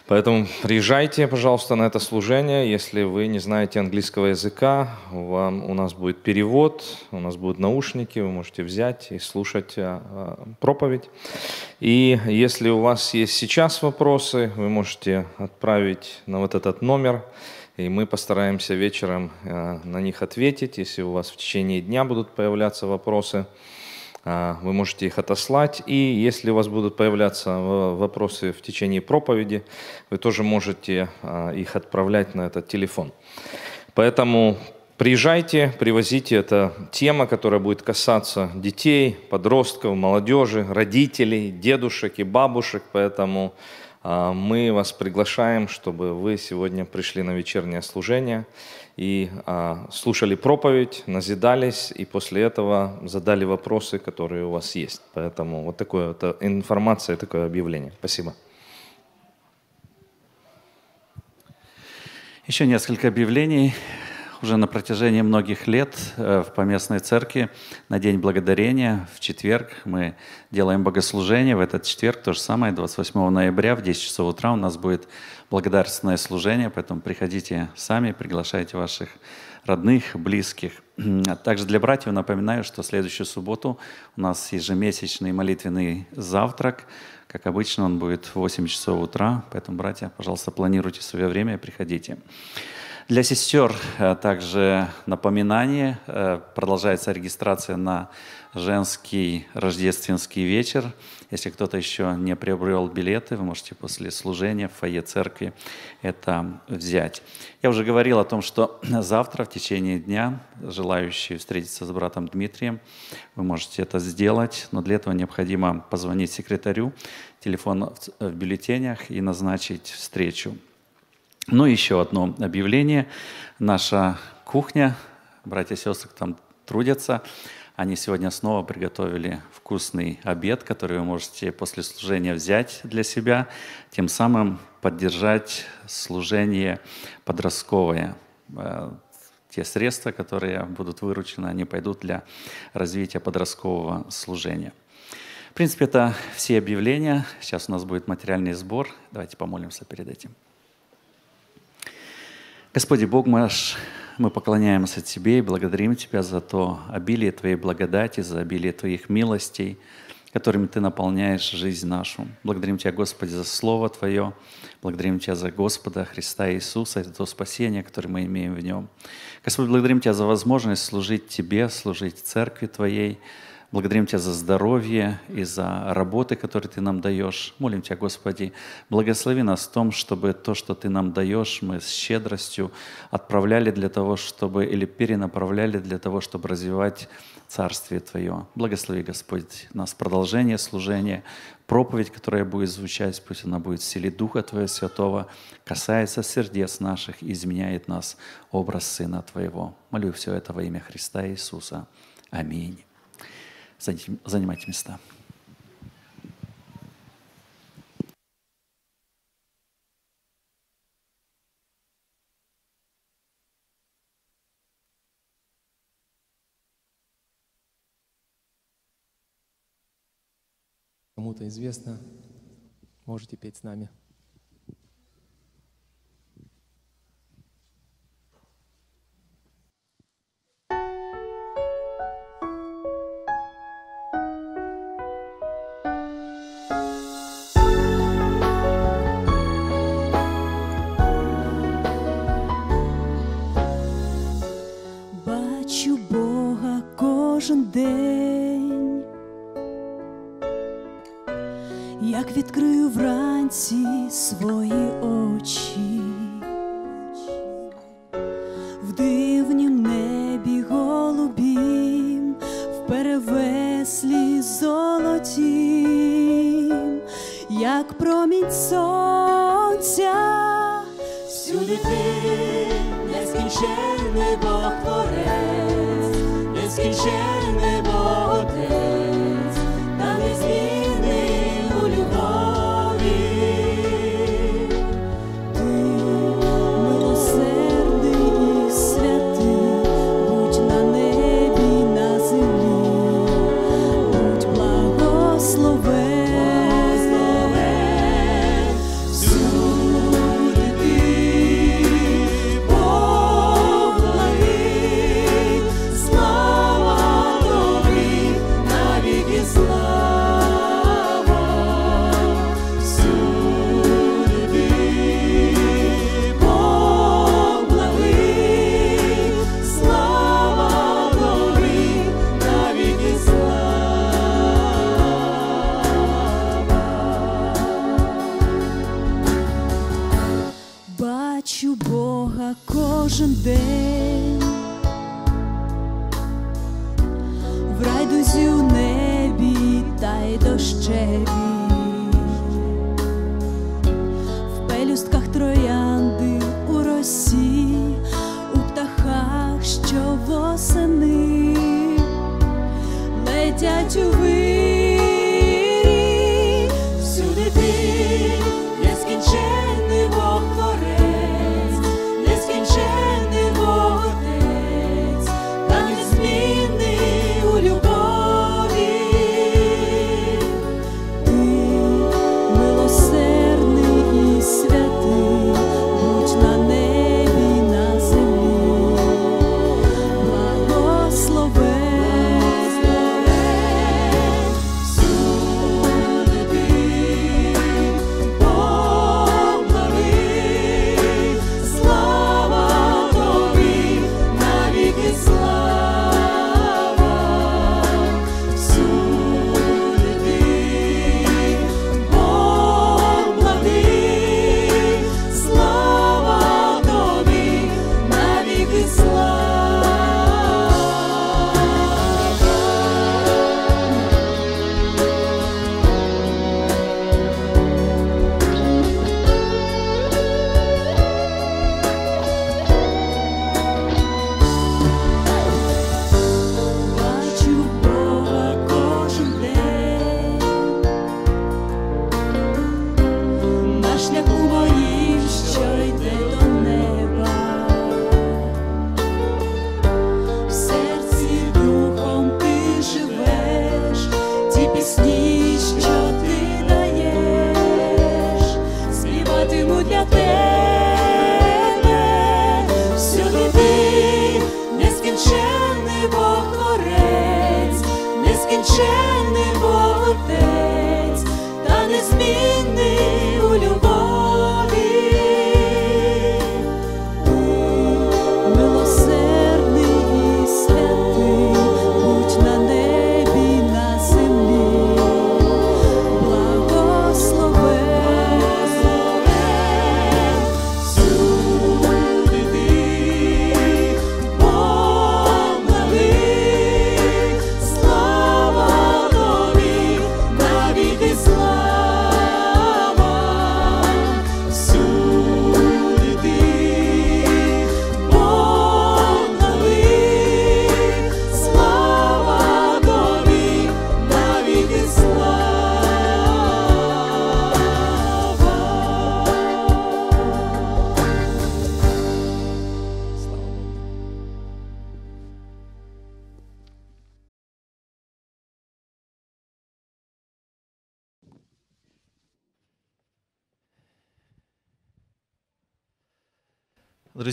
Поэтому приезжайте, пожалуйста, на это служение. Если вы не знаете английского языка, вам, у нас будет перевод, у нас будут наушники, вы можете взять и слушать а, проповедь. И если у вас есть сейчас вопросы, вы можете отправить на вот этот номер, и мы постараемся вечером а, на них ответить. Если у вас в течение дня будут появляться вопросы, вы можете их отослать. И если у вас будут появляться вопросы в течение проповеди, вы тоже можете а, их отправлять на этот телефон. Поэтому приезжайте, привозите. Это тема, которая будет касаться детей, подростков, молодежи, родителей, дедушек и бабушек. Поэтому а, мы вас приглашаем, чтобы вы сегодня пришли на вечернее служение и а, слушали проповедь, назидались, и после этого задали вопросы, которые у вас есть. Поэтому вот такое вот э, информация, такое объявление. Спасибо. Еще несколько объявлений. Уже на протяжении многих лет э, в Поместной Церкви на День Благодарения в четверг мы делаем богослужение. В этот четверг то же самое, 28 ноября в 10 часов утра у нас будет благодарственное служение, поэтому приходите сами, приглашайте ваших родных, близких. Также для братьев напоминаю, что следующую субботу у нас ежемесячный молитвенный завтрак. Как обычно, он будет в 8 часов утра, поэтому, братья, пожалуйста, планируйте свое время и приходите. Для сестер э, также напоминание. Э, продолжается регистрация на женский рождественский вечер. Если кто-то еще не приобрел билеты, вы можете после служения в фойе церкви это взять. Я уже говорил о том, что завтра в течение дня желающие встретиться с братом Дмитрием, вы можете это сделать, но для этого необходимо позвонить секретарю, телефон в бюллетенях и назначить встречу. Ну, еще одно объявление. Наша кухня, братья и сестры там трудятся, они сегодня снова приготовили вкусный обед, который вы можете после служения взять для себя, тем самым поддержать служение подростковое. Э, те средства, которые будут выручены, они пойдут для развития подросткового служения. В принципе, это все объявления. Сейчас у нас будет материальный сбор. Давайте помолимся перед этим. Господи, Бог наш, мы поклоняемся Тебе и благодарим Тебя за то обилие Твоей благодати, за обилие Твоих милостей, которыми Ты наполняешь жизнь нашу. Благодарим Тебя, Господи, за Слово Твое, благодарим Тебя за Господа Христа Иисуса, за то спасение, которое мы имеем в Нем. Господь, благодарим Тебя за возможность служить Тебе, служить Церкви Твоей, Благодарим Тебя за здоровье и за работы, которые Ты нам даешь. Молим Тебя, Господи, благослови нас в том, чтобы то, что Ты нам даешь, мы с щедростью отправляли для того, чтобы, или перенаправляли для того, чтобы развивать Царствие Твое. Благослови, Господь, нас продолжение служения, проповедь, которая будет звучать, пусть она будет в силе Духа Твоего Святого, касается сердец наших и изменяет нас образ Сына Твоего. Молю все это во имя Христа Иисуса. Аминь. Занимайте места. Кому-то известно, можете петь с нами. день, як відкрию вранці свої очі, в дивнім небі голубім, в перевеслі золотім, як промінь сонця, всюди ти нескінчений Бог творець. Нескінчений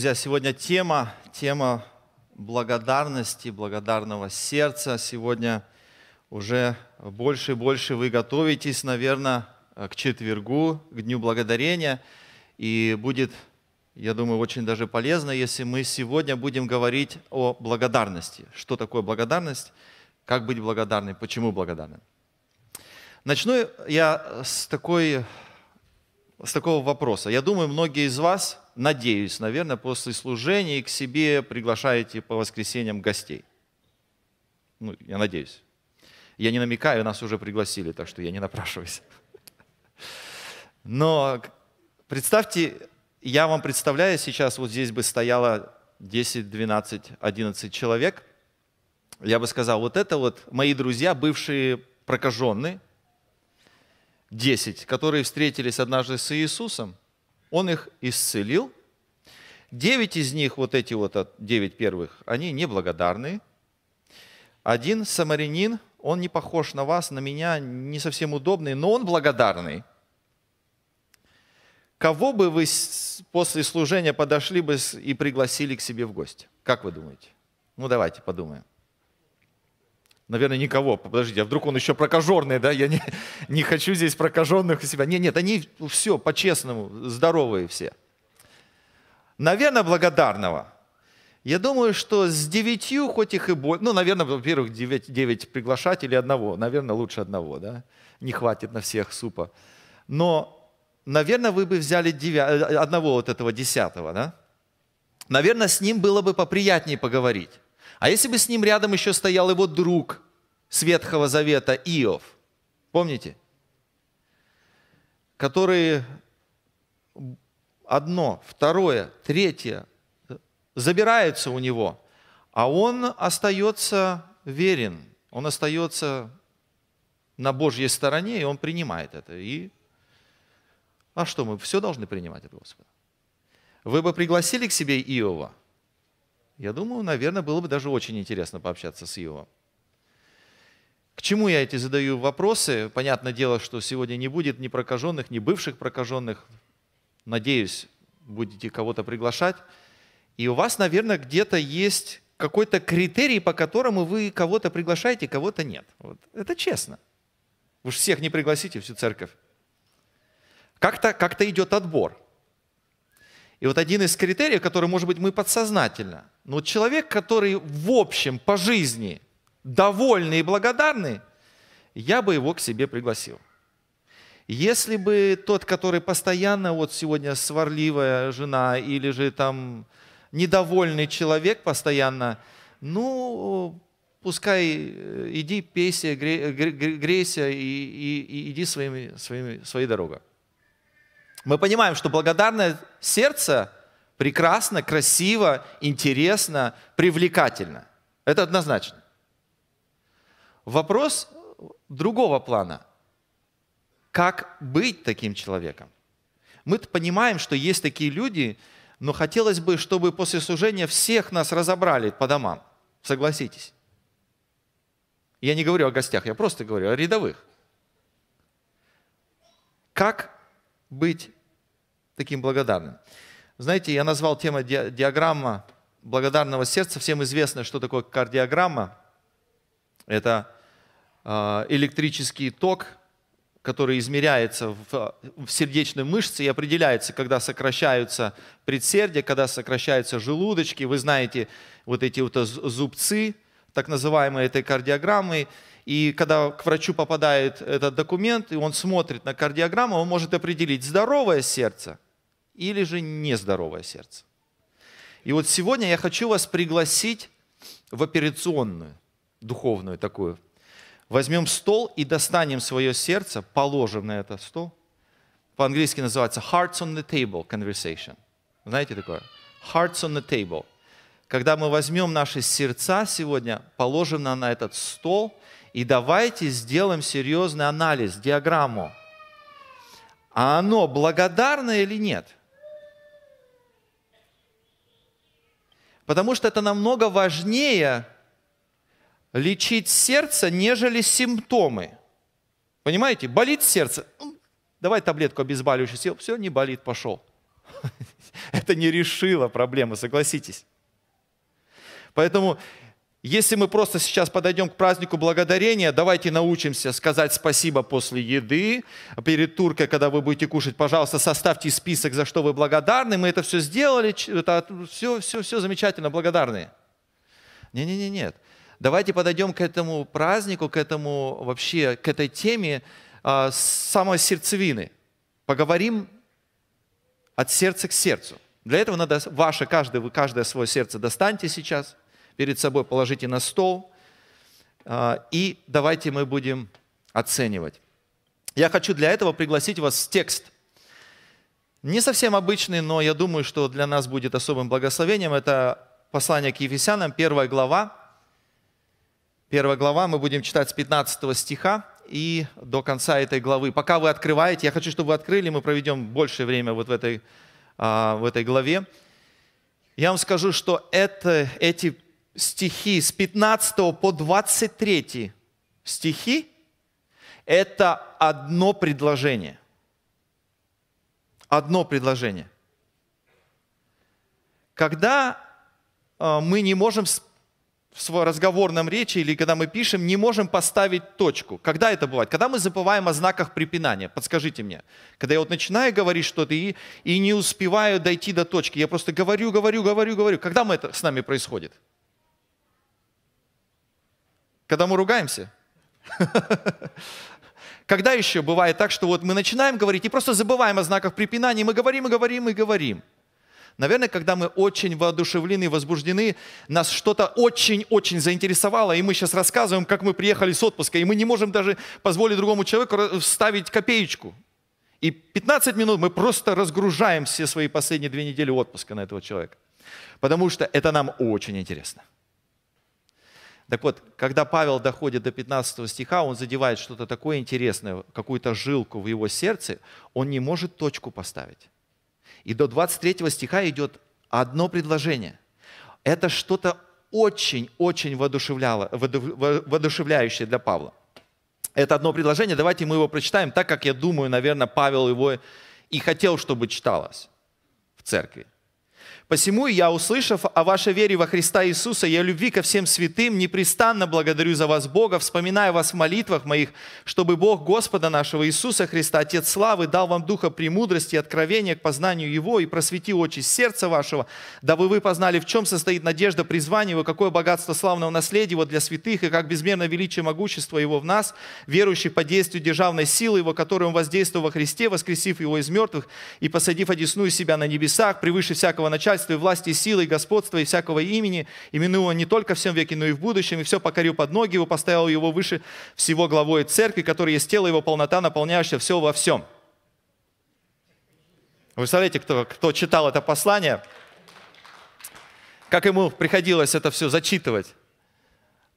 Друзья, сегодня тема, тема благодарности, благодарного сердца. Сегодня уже больше и больше вы готовитесь, наверное, к четвергу, к Дню Благодарения. И будет, я думаю, очень даже полезно, если мы сегодня будем говорить о благодарности. Что такое благодарность? Как быть благодарным? Почему благодарным? Начну я с, такой, с такого вопроса. Я думаю, многие из вас, надеюсь, наверное, после служения к себе приглашаете по воскресеньям гостей. Ну, я надеюсь. Я не намекаю, нас уже пригласили, так что я не напрашиваюсь. Но представьте, я вам представляю, сейчас вот здесь бы стояло 10, 12, 11 человек – я бы сказал, вот это вот мои друзья, бывшие прокаженные, 10, которые встретились однажды с Иисусом, Он их исцелил. Девять из них, вот эти вот девять первых, они неблагодарные. Один самарянин, он не похож на вас, на меня, не совсем удобный, но он благодарный. Кого бы вы после служения подошли бы и пригласили к себе в гости? Как вы думаете? Ну давайте подумаем. Наверное, никого. Подождите, а вдруг он еще прокаженный, да? Я не, не хочу здесь прокаженных у себя. Нет, нет, они все по-честному, здоровые все. Наверное, благодарного. Я думаю, что с девятью, хоть их и больше, ну, наверное, во-первых, девять, девять приглашать или одного, наверное, лучше одного, да, не хватит на всех супа. Но, наверное, вы бы взяли девя... одного вот этого десятого, да? Наверное, с ним было бы поприятнее поговорить. А если бы с ним рядом еще стоял его друг с Ветхого Завета Иов, помните? Который одно, второе, третье забирается у него, а он остается верен, он остается на Божьей стороне, и он принимает это. И... А что, мы все должны принимать от Господа? Вы бы пригласили к себе Иова – я думаю, наверное, было бы даже очень интересно пообщаться с Иовом. К чему я эти задаю вопросы? Понятное дело, что сегодня не будет ни прокаженных, ни бывших прокаженных. Надеюсь, будете кого-то приглашать. И у вас, наверное, где-то есть какой-то критерий, по которому вы кого-то приглашаете, кого-то нет. Вот. Это честно. Вы же всех не пригласите, всю церковь. Как-то как идет отбор. И вот один из критериев, который, может быть, мы подсознательно, но человек, который в общем по жизни довольный и благодарный, я бы его к себе пригласил. Если бы тот, который постоянно, вот сегодня сварливая жена или же там недовольный человек постоянно, ну, пускай э, иди пейся, грейся и, и, и иди своими, своими, своей дорогой. Мы понимаем, что благодарное сердце прекрасно, красиво, интересно, привлекательно. Это однозначно. Вопрос другого плана. Как быть таким человеком? Мы понимаем, что есть такие люди, но хотелось бы, чтобы после служения всех нас разобрали по домам. Согласитесь. Я не говорю о гостях, я просто говорю о рядовых. Как быть таким благодарным. Знаете, я назвал тему диаграмма благодарного сердца. Всем известно, что такое кардиограмма. Это а, электрический ток, который измеряется в, сердечной мышце и определяется, когда сокращаются предсердия, когда сокращаются желудочки. Вы знаете вот эти вот зубцы, так называемые этой кардиограммой. И когда к врачу попадает этот документ, и он смотрит на кардиограмму, он может определить, здоровое сердце или же нездоровое сердце. И вот сегодня я хочу вас пригласить в операционную, духовную такую. Возьмем стол и достанем свое сердце, положим на этот стол. По-английски называется hearts on the table conversation. Знаете такое? Hearts on the table. Когда мы возьмем наши сердца сегодня, положим на, на этот стол и давайте сделаем серьезный анализ, диаграмму. А оно благодарно или нет? Потому что это намного важнее лечить сердце, нежели симптомы. Понимаете? Болит сердце. Давай таблетку обезболивающую. Все, не болит, пошел. Это не решило проблемы, согласитесь. Поэтому если мы просто сейчас подойдем к празднику благодарения, давайте научимся сказать спасибо после еды. Перед туркой, когда вы будете кушать, пожалуйста, составьте список, за что вы благодарны. Мы это все сделали, это все, все, все замечательно, благодарные. Не-не-не, нет. Давайте подойдем к этому празднику, к этому вообще, к этой теме а, с самой сердцевины. Поговорим от сердца к сердцу. Для этого надо ваше, каждое, вы каждое свое сердце достаньте сейчас – перед собой положите на стол, а, и давайте мы будем оценивать. Я хочу для этого пригласить вас в текст. Не совсем обычный, но я думаю, что для нас будет особым благословением. Это послание к Ефесянам, первая глава. Первая глава, мы будем читать с 15 стиха и до конца этой главы. Пока вы открываете, я хочу, чтобы вы открыли, мы проведем большее время вот в этой, а, в этой главе. Я вам скажу, что это, эти стихи с 15 по 23 стихи – это одно предложение. Одно предложение. Когда э, мы не можем в своем разговорном речи или когда мы пишем, не можем поставить точку. Когда это бывает? Когда мы забываем о знаках препинания. Подскажите мне. Когда я вот начинаю говорить что-то и, и не успеваю дойти до точки. Я просто говорю, говорю, говорю, говорю. Когда мы это, с нами происходит? Когда мы ругаемся? Когда еще бывает так, что вот мы начинаем говорить и просто забываем о знаках препинания, мы говорим и говорим и говорим. Наверное, когда мы очень воодушевлены, возбуждены, нас что-то очень-очень заинтересовало, и мы сейчас рассказываем, как мы приехали с отпуска, и мы не можем даже позволить другому человеку вставить копеечку. И 15 минут мы просто разгружаем все свои последние две недели отпуска на этого человека. Потому что это нам очень интересно. Так вот, когда Павел доходит до 15 стиха, он задевает что-то такое интересное, какую-то жилку в его сердце, он не может точку поставить. И до 23 стиха идет одно предложение. Это что-то очень-очень воодушевляющее для Павла. Это одно предложение, давайте мы его прочитаем так, как я думаю, наверное, Павел его и хотел, чтобы читалось в церкви. Посему я, услышав о вашей вере во Христа Иисуса и о любви ко всем святым, непрестанно благодарю за вас Бога, вспоминая вас в молитвах моих, чтобы Бог Господа нашего Иисуса Христа, Отец славы, дал вам духа премудрости и откровения к познанию Его и просветил очи сердца вашего, дабы вы познали, в чем состоит надежда призвания Его, какое богатство славного наследия Его для святых и как безмерно величие могущества Его в нас, верующих по действию державной силы Его, которой Он воздействовал во Христе, воскресив Его из мертвых и посадив одесную себя на небесах, превыше всякого начальства, и власти, силы, господства, и всякого имени, именуя не только в всем веке, но и в будущем, и все покорил под ноги его, поставил его выше всего главой церкви, который есть тело его, полнота, наполняющая все во всем. Вы представляете, кто, кто читал это послание, как ему приходилось это все зачитывать.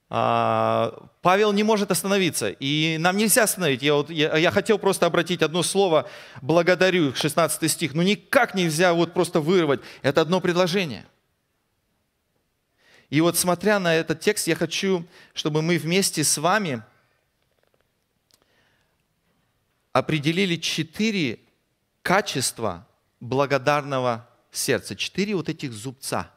А, Павел не может остановиться, и нам нельзя остановить. Я, вот, я, я хотел просто обратить одно слово «благодарю», 16 стих, но никак нельзя вот просто вырвать. Это одно предложение. И вот смотря на этот текст, я хочу, чтобы мы вместе с вами определили четыре качества благодарного сердца, четыре вот этих зубца –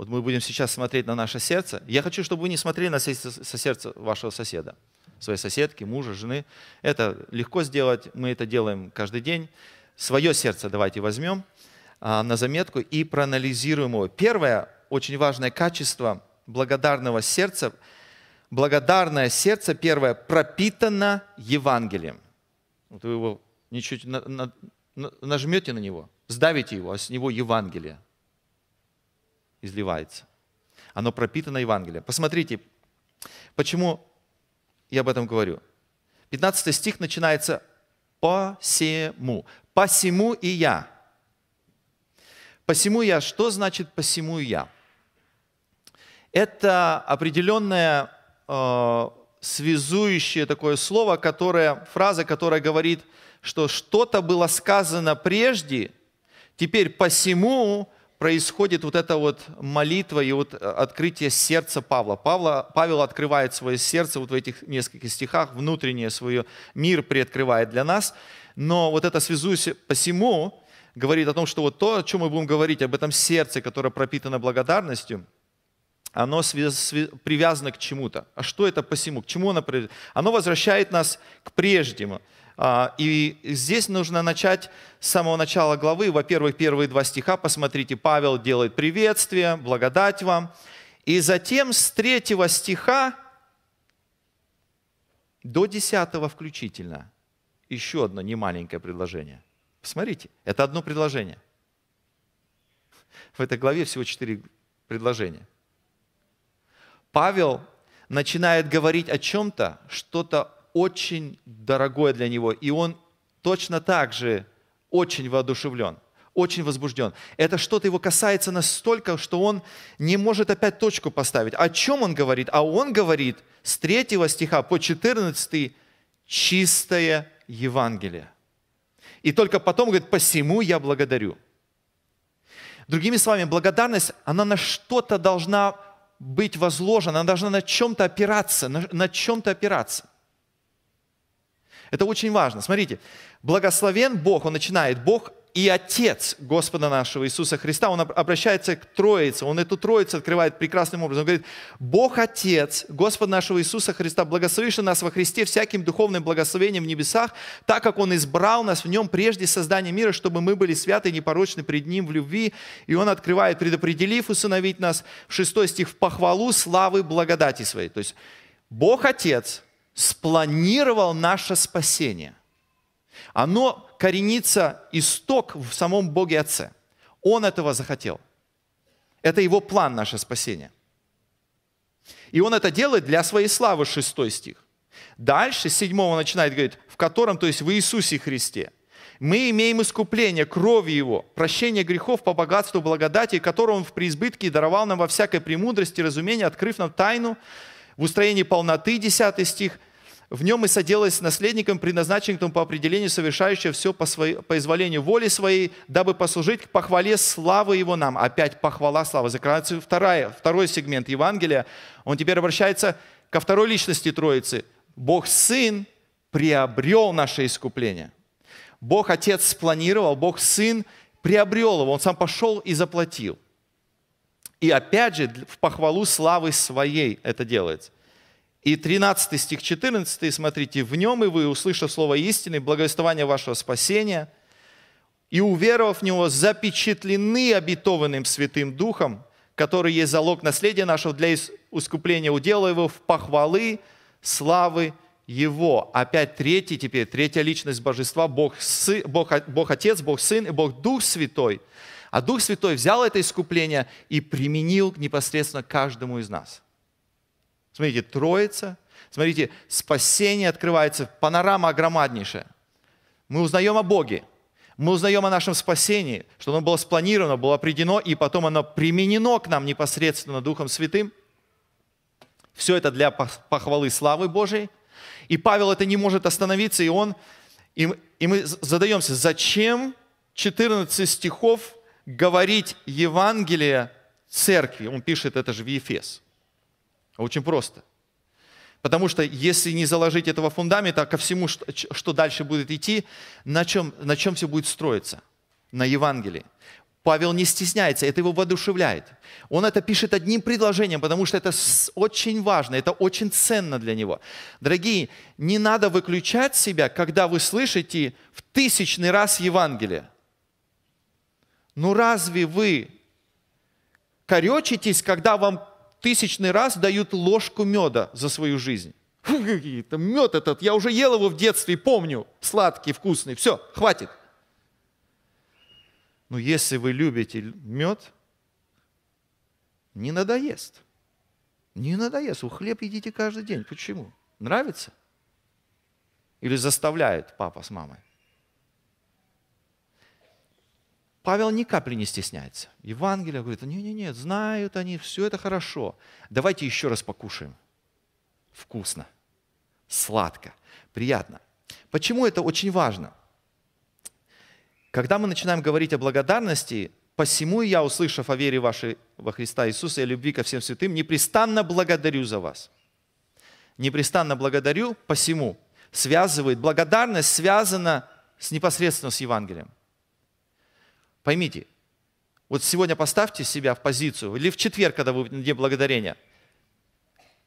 вот мы будем сейчас смотреть на наше сердце. Я хочу, чтобы вы не смотрели на сердце вашего соседа, своей соседки, мужа, жены. Это легко сделать, мы это делаем каждый день. Свое сердце давайте возьмем а, на заметку и проанализируем его. Первое, очень важное качество благодарного сердца. Благодарное сердце, первое, пропитано Евангелием. Вот вы его ничуть на, на, нажмете на него, сдавите его, а с него Евангелие – изливается. Оно пропитано Евангелием. Посмотрите, почему я об этом говорю. 15 стих начинается «посему». «Посему и я». «Посему я» что значит «посему и я»? Это определенное э, связующее такое слово, которое, фраза, которая говорит, что что-то было сказано прежде, теперь посему происходит вот эта вот молитва и вот открытие сердца Павла. Павла. Павел открывает свое сердце вот в этих нескольких стихах, внутреннее свое мир приоткрывает для нас. Но вот это связуюсь посему говорит о том, что вот то, о чем мы будем говорить, об этом сердце, которое пропитано благодарностью, оно привязано к чему-то. А что это посему? К чему оно привязано? Оно возвращает нас к прежнему. А, и здесь нужно начать с самого начала главы. Во-первых, первые два стиха, посмотрите, Павел делает приветствие, благодать вам. И затем с третьего стиха до десятого включительно еще одно немаленькое предложение. Посмотрите, это одно предложение. В этой главе всего четыре предложения. Павел начинает говорить о чем-то, что-то очень дорогое для него, и он точно так же очень воодушевлен, очень возбужден. Это что-то его касается настолько, что он не может опять точку поставить. О чем он говорит? А он говорит с 3 стиха по 14 чистое Евангелие. И только потом говорит, посему я благодарю. Другими словами, благодарность, она на что-то должна быть возложена, она должна на чем-то опираться, на, на чем-то опираться. Это очень важно. Смотрите, благословен Бог, он начинает, Бог и Отец Господа нашего Иисуса Христа, Он обращается к Троице, Он эту Троицу открывает прекрасным образом. Он говорит, Бог Отец Господа нашего Иисуса Христа, благословивший нас во Христе всяким духовным благословением в небесах, так как Он избрал нас в Нем прежде создания мира, чтобы мы были святы и непорочны пред Ним в любви. И Он открывает, предопределив усыновить нас, в 6 стих, в похвалу славы благодати своей. То есть Бог Отец спланировал наше спасение. Оно коренится исток в самом Боге Отце. Он этого захотел. Это его план, наше спасение. И он это делает для своей славы, шестой стих. Дальше, седьмого начинает говорить, в котором, то есть в Иисусе Христе, мы имеем искупление крови Его, прощение грехов по богатству благодати, которое Он в преизбытке даровал нам во всякой премудрости, разумении, открыв нам тайну в устроении полноты, 10 стих – в нем и соделалось наследником, предназначенным по определению, совершающего все по, своей, по изволению воли своей, дабы послужить к похвале славы Его нам. Опять похвала славы. Закрывается вторая, второй сегмент Евангелия. Он теперь обращается ко второй личности Троицы. Бог Сын приобрел наше искупление. Бог Отец спланировал, Бог Сын приобрел его. Он сам пошел и заплатил. И опять же, в похвалу славы своей это делается. И 13 стих 14, смотрите, «В нем и вы, услышав слово истины, благовествование вашего спасения, и уверовав в него, запечатлены обетованным Святым Духом, который есть залог наследия нашего для искупления удела его в похвалы славы его. Опять третий теперь, третья личность божества, Бог, Сы, Бог, Бог Отец, Бог Сын и Бог Дух Святой. А Дух Святой взял это искупление и применил непосредственно каждому из нас – Смотрите, Троица. Смотрите, спасение открывается, панорама огромнейшая. Мы узнаем о Боге, мы узнаем о нашем спасении, что оно было спланировано, было определено, и потом оно применено к нам непосредственно Духом Святым. Все это для похвалы славы Божией. И Павел это не может остановиться, и он, и, и мы задаемся, зачем 14 стихов говорить Евангелие церкви? Он пишет это же в Ефес. Очень просто. Потому что если не заложить этого фундамента ко всему, что, что дальше будет идти, на чем, на чем все будет строиться? На Евангелии. Павел не стесняется, это его воодушевляет. Он это пишет одним предложением, потому что это очень важно, это очень ценно для него. Дорогие, не надо выключать себя, когда вы слышите в тысячный раз Евангелие. Ну разве вы коречитесь, когда вам тысячный раз дают ложку меда за свою жизнь. Фу, мед этот, я уже ел его в детстве, помню, сладкий, вкусный, все, хватит. Но если вы любите мед, не надоест. Не надоест. Вы хлеб едите каждый день. Почему? Нравится? Или заставляет папа с мамой? Павел ни капли не стесняется. Евангелие говорит, не-не-не, знают они, все это хорошо. Давайте еще раз покушаем. Вкусно, сладко, приятно. Почему это очень важно? Когда мы начинаем говорить о благодарности, Посему я, услышав о вере вашей во Христа Иисуса и любви ко всем святым, непрестанно благодарю за вас. Непрестанно благодарю, посему связывает, благодарность связана с непосредственно с Евангелием. Поймите, вот сегодня поставьте себя в позицию, или в четверг, когда вы в день благодарения.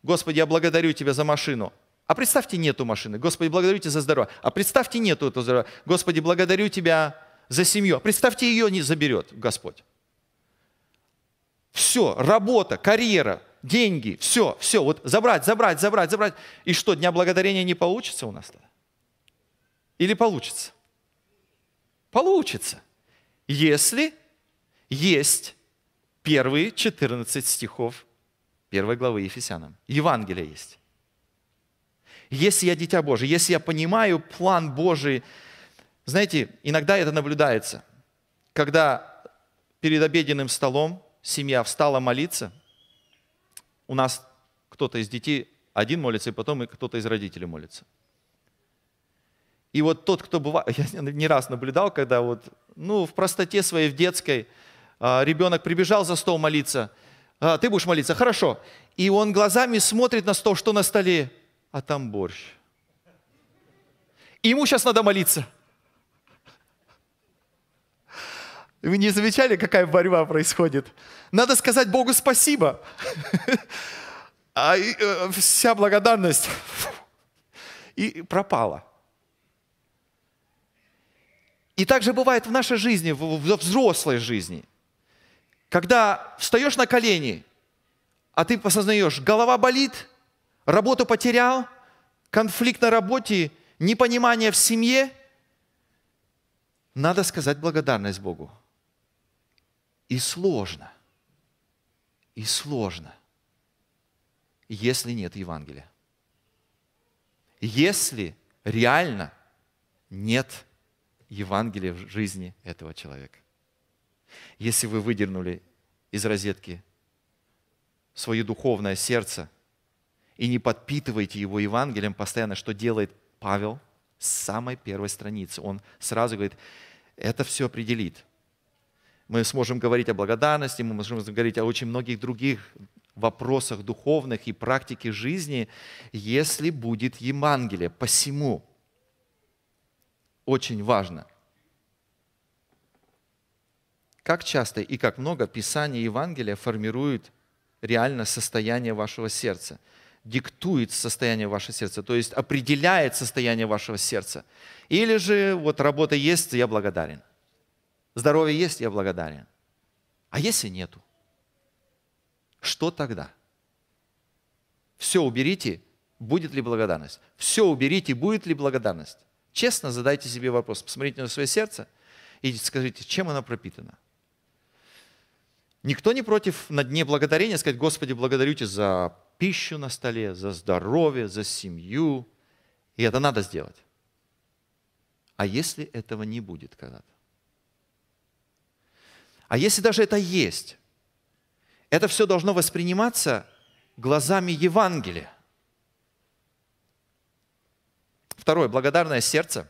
Господи, я благодарю Тебя за машину. А представьте, нету машины. Господи, благодарю Тебя за здоровье. А представьте, нету этого здоровья. Господи, благодарю Тебя за семью. А представьте, ее не заберет Господь. Все, работа, карьера, деньги, все, все. Вот забрать, забрать, забрать, забрать. И что, Дня Благодарения не получится у нас? Или получится? Получится. Если есть первые 14 стихов первой главы Ефесянам. Евангелие есть. Если я дитя Божие, если я понимаю план Божий, знаете, иногда это наблюдается, когда перед обеденным столом семья встала молиться, у нас кто-то из детей один молится, и потом и кто-то из родителей молится. И вот тот, кто бывает, я не раз наблюдал, когда вот, ну, в простоте своей, в детской, а, ребенок прибежал за стол молиться, а, ты будешь молиться, хорошо. И он глазами смотрит на стол, что на столе, а там борщ. И ему сейчас надо молиться. Вы не замечали, какая борьба происходит? Надо сказать Богу спасибо. А э, вся благодарность и пропала. И так же бывает в нашей жизни, в взрослой жизни. Когда встаешь на колени, а ты осознаешь, голова болит, работу потерял, конфликт на работе, непонимание в семье, надо сказать благодарность Богу. И сложно. И сложно, если нет Евангелия. Если реально нет Евангелия в жизни этого человека. Если вы выдернули из розетки свое духовное сердце и не подпитываете его Евангелием постоянно, что делает Павел с самой первой страницы. Он сразу говорит, это все определит. Мы сможем говорить о благодарности, мы можем говорить о очень многих других вопросах духовных и практике жизни, если будет Евангелие. Посему очень важно, как часто и как много Писание Евангелия формирует реально состояние вашего сердца, диктует состояние вашего сердца, то есть определяет состояние вашего сердца. Или же вот работа есть, я благодарен. Здоровье есть, я благодарен. А если нету? Что тогда? Все уберите, будет ли благодарность? Все уберите, будет ли благодарность? Честно задайте себе вопрос, посмотрите на свое сердце и скажите, чем оно пропитано. Никто не против на дне благодарения сказать, Господи, благодарю Тебя за пищу на столе, за здоровье, за семью. И это надо сделать. А если этого не будет когда-то? А если даже это есть, это все должно восприниматься глазами Евангелия. Второе, благодарное сердце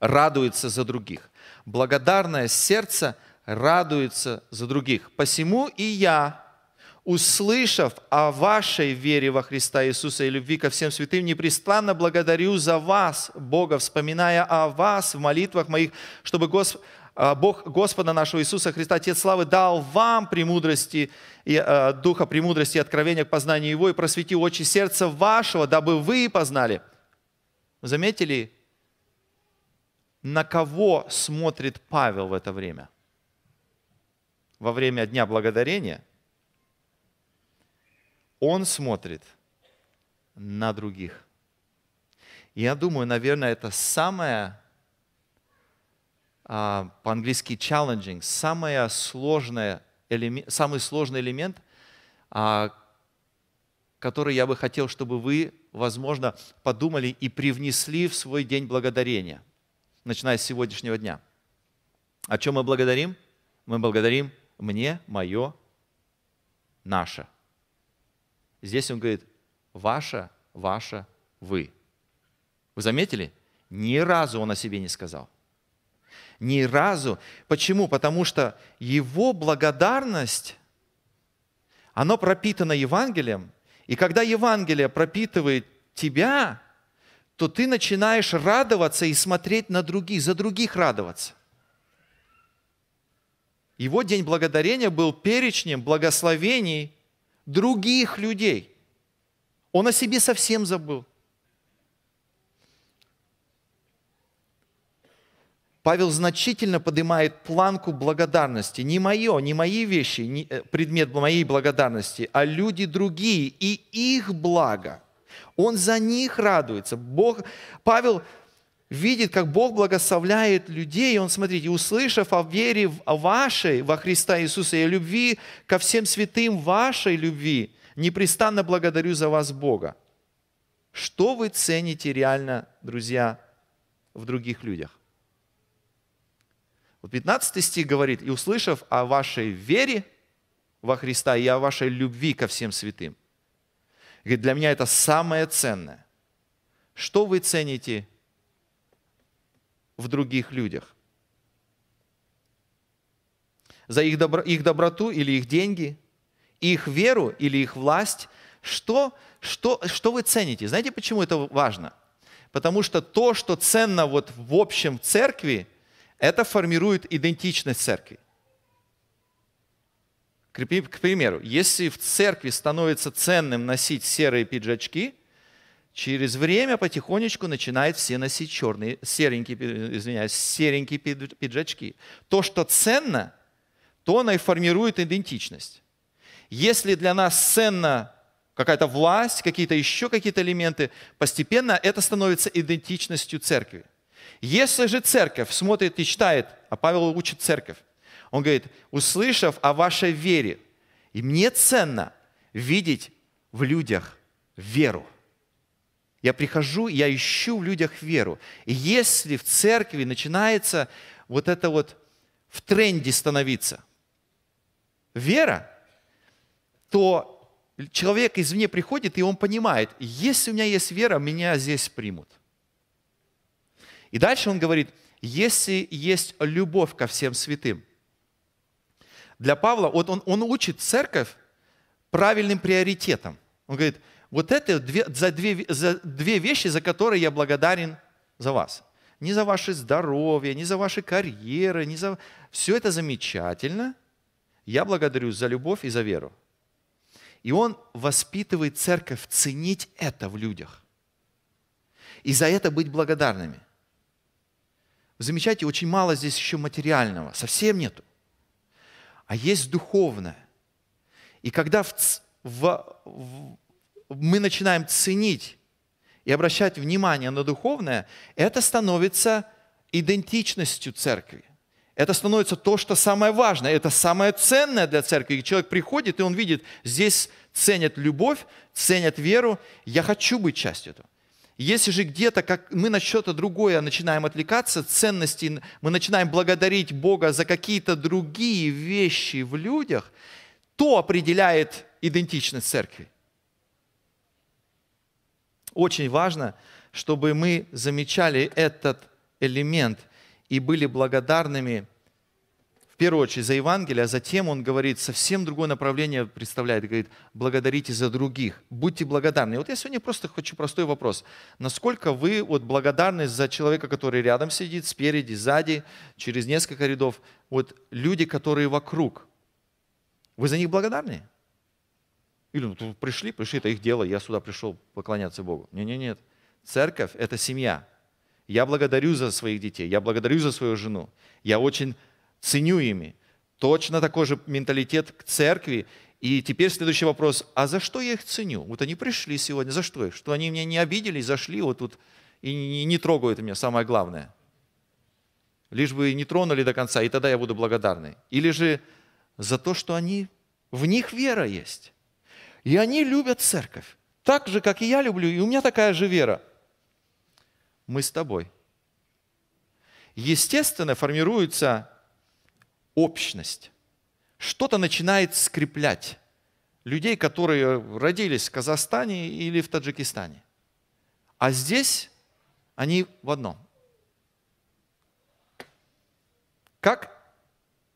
радуется за других. Благодарное сердце – радуется за других. Посему и я, услышав о вашей вере во Христа Иисуса и любви ко всем святым, непрестанно благодарю за вас, Бога, вспоминая о вас в молитвах моих, чтобы Господь, Бог Господа нашего Иисуса Христа, Отец Славы, дал вам премудрости, и, э, духа премудрости и откровения к познанию Его и просветил очи сердца вашего, дабы вы познали. Заметили, на кого смотрит Павел в это время – во время Дня Благодарения, он смотрит на других. Я думаю, наверное, это самое, а, по-английски challenging, самое сложное, самый сложный элемент, а, который я бы хотел, чтобы вы, возможно, подумали и привнесли в свой день благодарения, начиная с сегодняшнего дня. О чем мы благодарим? Мы благодарим мне, мое, наше. Здесь он говорит, ваше, ваше, вы. Вы заметили? Ни разу он о себе не сказал. Ни разу. Почему? Потому что его благодарность, оно пропитано Евангелием. И когда Евангелие пропитывает тебя, то ты начинаешь радоваться и смотреть на других, за других радоваться. Его день благодарения был перечнем благословений других людей. Он о себе совсем забыл. Павел значительно поднимает планку благодарности. Не мое, не мои вещи, не э, предмет моей благодарности, а люди другие и их благо. Он за них радуется. Бог, Павел видит, как Бог благословляет людей. И он, смотрите, услышав о вере вашей во Христа Иисуса и о любви ко всем святым вашей любви, непрестанно благодарю за вас Бога. Что вы цените реально, друзья, в других людях? Вот 15 стих говорит, «И услышав о вашей вере во Христа и о вашей любви ко всем святым». Говорит, для меня это самое ценное. Что вы цените в других людях? За их, добро, их доброту или их деньги? Их веру или их власть? Что, что, что вы цените? Знаете, почему это важно? Потому что то, что ценно вот в общем церкви – это формирует идентичность церкви. К примеру, если в церкви становится ценным носить серые пиджачки, через время потихонечку начинают все носить черные, серенькие, извиняюсь, серенькие пиджачки. То, что ценно, то оно и формирует идентичность. Если для нас ценно какая-то власть, какие-то еще какие-то элементы, постепенно это становится идентичностью церкви. Если же церковь смотрит и читает, а Павел учит церковь, он говорит, услышав о вашей вере, и мне ценно видеть в людях веру. Я прихожу, я ищу в людях веру. И если в церкви начинается вот это вот в тренде становиться вера, то человек извне приходит, и он понимает, если у меня есть вера, меня здесь примут. И дальше он говорит, если есть любовь ко всем святым. Для Павла, вот он, он учит церковь правильным приоритетом. Он говорит, вот это две, за, две, за две вещи, за которые я благодарен за вас. Не за ваше здоровье, не за ваши карьеры, не за... Все это замечательно. Я благодарю за любовь и за веру. И он воспитывает церковь ценить это в людях. И за это быть благодарными. Замечайте, очень мало здесь еще материального, совсем нету. А есть духовное. И когда в, в, в, мы начинаем ценить и обращать внимание на духовное, это становится идентичностью церкви. Это становится то, что самое важное, это самое ценное для церкви. И человек приходит, и он видит, здесь ценят любовь, ценят веру. Я хочу быть частью этого. Если же где-то, как мы на что-то другое начинаем отвлекаться, ценности, мы начинаем благодарить Бога за какие-то другие вещи в людях, то определяет идентичность церкви. Очень важно, чтобы мы замечали этот элемент и были благодарными первую очередь за Евангелие, а затем он говорит, совсем другое направление представляет, говорит, благодарите за других, будьте благодарны. И вот я сегодня просто хочу простой вопрос. Насколько вы вот благодарны за человека, который рядом сидит, спереди, сзади, через несколько рядов, вот люди, которые вокруг, вы за них благодарны? Или ну, пришли, пришли, это их дело, я сюда пришел поклоняться Богу. Нет, нет, нет. Церковь – это семья. Я благодарю за своих детей, я благодарю за свою жену. Я очень ценю ими. Точно такой же менталитет к церкви. И теперь следующий вопрос, а за что я их ценю? Вот они пришли сегодня, за что? Что они меня не обидели, зашли вот тут и не трогают меня, самое главное. Лишь бы не тронули до конца, и тогда я буду благодарный. Или же за то, что они, в них вера есть. И они любят церковь. Так же, как и я люблю, и у меня такая же вера. Мы с тобой. Естественно, формируется общность. Что-то начинает скреплять людей, которые родились в Казахстане или в Таджикистане. А здесь они в одном. Как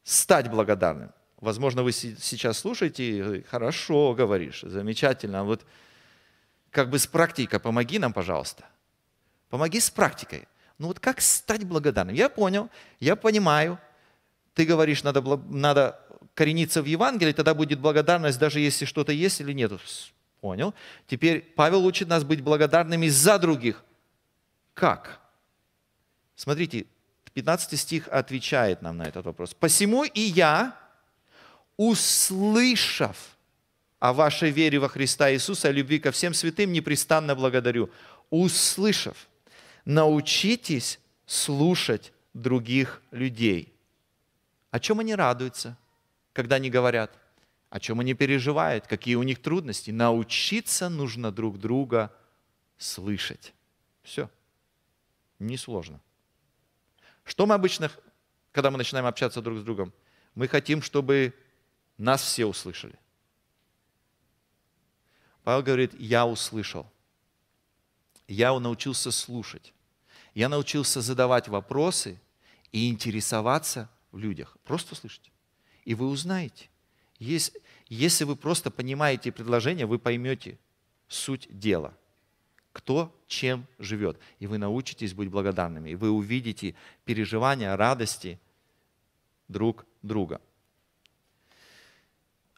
стать благодарным? Возможно, вы сейчас слушаете, хорошо говоришь, замечательно. Вот как бы с практикой помоги нам, пожалуйста. Помоги с практикой. Ну вот как стать благодарным? Я понял, я понимаю. Ты говоришь, надо, надо корениться в Евангелии, тогда будет благодарность, даже если что-то есть или нет. Понял. Теперь Павел учит нас быть благодарными за других. Как? Смотрите, 15 стих отвечает нам на этот вопрос. «Посему и я, услышав о вашей вере во Христа Иисуса, о любви ко всем святым, непрестанно благодарю. Услышав, научитесь слушать других людей. О чем они радуются, когда они говорят? О чем они переживают? Какие у них трудности? Научиться нужно друг друга слышать. Все. Несложно. Что мы обычно, когда мы начинаем общаться друг с другом? Мы хотим, чтобы нас все услышали. Павел говорит, я услышал. Я научился слушать. Я научился задавать вопросы и интересоваться в людях. Просто слышите. И вы узнаете. Если, если вы просто понимаете предложение, вы поймете суть дела. Кто чем живет. И вы научитесь быть благодарными. И вы увидите переживания, радости друг друга.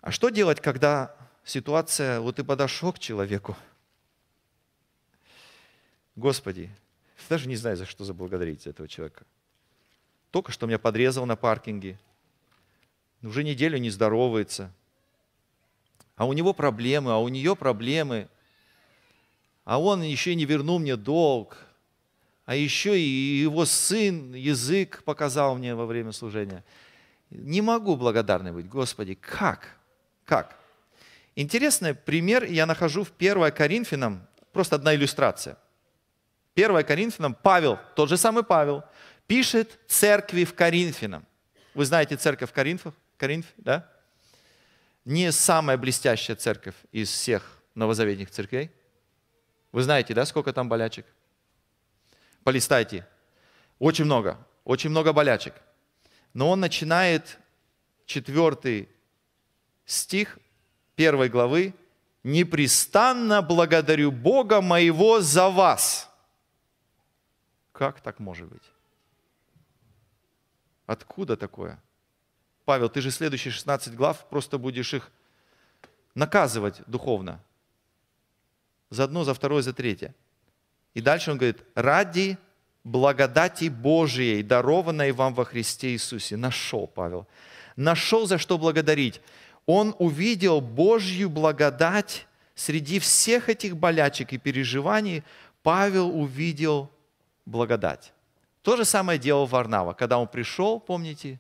А что делать, когда ситуация, вот ты подошел к человеку, Господи, даже не знаю, за что заблагодарить этого человека. Только что меня подрезал на паркинге, уже неделю не здоровается, а у него проблемы, а у нее проблемы, а он еще не вернул мне долг, а еще и его сын язык показал мне во время служения. Не могу благодарный быть. Господи, как? Как? Интересный пример я нахожу в 1 Коринфянам, просто одна иллюстрация. 1 Коринфянам Павел, тот же самый Павел, пишет церкви в Коринфянам. Вы знаете церковь в Коринфах? Коринф, да? Не самая блестящая церковь из всех новозаветных церквей. Вы знаете, да, сколько там болячек? Полистайте. Очень много, очень много болячек. Но он начинает четвертый стих первой главы. «Непрестанно благодарю Бога моего за вас». Как так может быть? Откуда такое? Павел, ты же следующие 16 глав просто будешь их наказывать духовно. За одно, за второе, за третье. И дальше он говорит, ради благодати Божией, дарованной вам во Христе Иисусе. Нашел Павел. Нашел за что благодарить. Он увидел Божью благодать среди всех этих болячек и переживаний. Павел увидел благодать. То же самое делал Варнава. Когда он пришел, помните,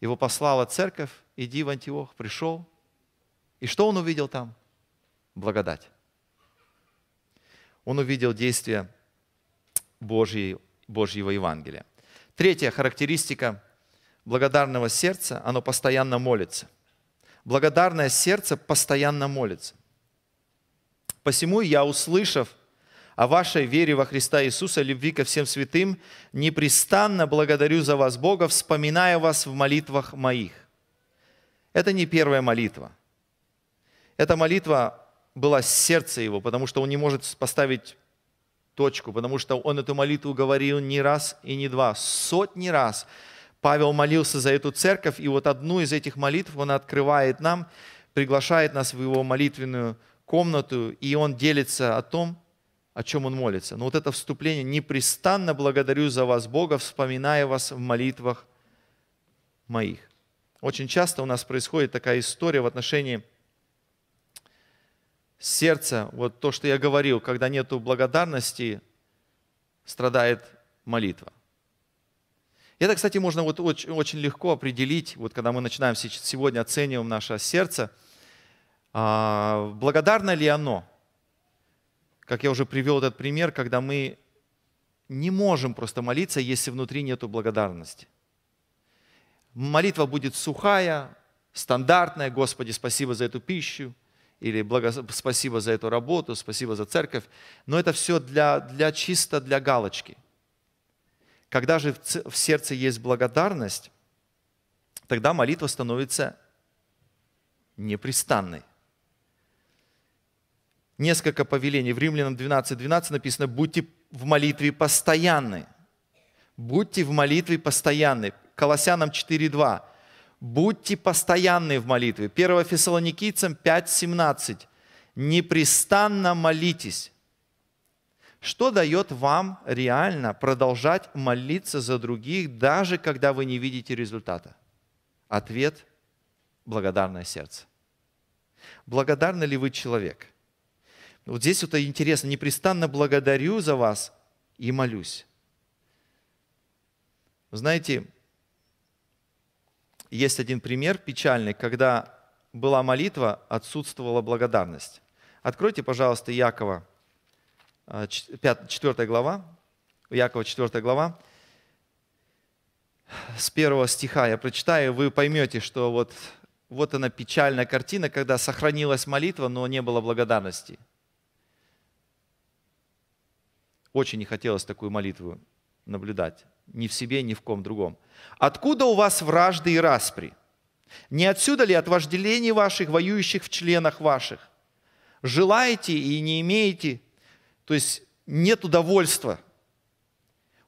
его послала церковь, иди в Антиох, пришел. И что он увидел там? Благодать. Он увидел действие Божьей, Божьего Евангелия. Третья характеристика благодарного сердца, оно постоянно молится. Благодарное сердце постоянно молится. Посему я, услышав о вашей вере во Христа Иисуса, любви ко всем святым, непрестанно благодарю за вас Бога, вспоминая вас в молитвах моих. Это не первая молитва. Эта молитва была с сердца его, потому что он не может поставить точку, потому что он эту молитву говорил не раз и не два, сотни раз. Павел молился за эту церковь, и вот одну из этих молитв он открывает нам, приглашает нас в его молитвенную комнату, и он делится о том, о чем он молится. Но вот это вступление «Непрестанно благодарю за вас, Бога, вспоминая вас в молитвах моих». Очень часто у нас происходит такая история в отношении сердца. Вот то, что я говорил, когда нету благодарности, страдает молитва. Это, кстати, можно вот очень, очень легко определить, вот когда мы начинаем сегодня оцениваем наше сердце, а, благодарно ли оно – как я уже привел этот пример, когда мы не можем просто молиться, если внутри нет благодарности. Молитва будет сухая, стандартная, Господи, спасибо за эту пищу, или спасибо за эту работу, спасибо за церковь. Но это все для, для чисто для галочки. Когда же в сердце есть благодарность, тогда молитва становится непрестанной. Несколько повелений. В Римлянам 12.12 12 написано, будьте в молитве постоянны. Будьте в молитве постоянны. Колоссянам 4.2. Будьте постоянны в молитве. 1 Фессалоникийцам 5.17. Непрестанно молитесь. Что дает вам реально продолжать молиться за других, даже когда вы не видите результата? Ответ – благодарное сердце. Благодарны ли вы человек? Вот здесь вот интересно, непрестанно благодарю за вас и молюсь. Знаете, есть один пример печальный, когда была молитва, отсутствовала благодарность. Откройте, пожалуйста, Якова, 4 глава, Якова 4 глава, с первого стиха я прочитаю, вы поймете, что вот, вот она печальная картина, когда сохранилась молитва, но не было благодарности. Очень не хотелось такую молитву наблюдать. Ни в себе, ни в ком другом. Откуда у вас вражды и распри? Не отсюда ли от вожделений ваших, воюющих в членах ваших? Желаете и не имеете, то есть нет удовольства.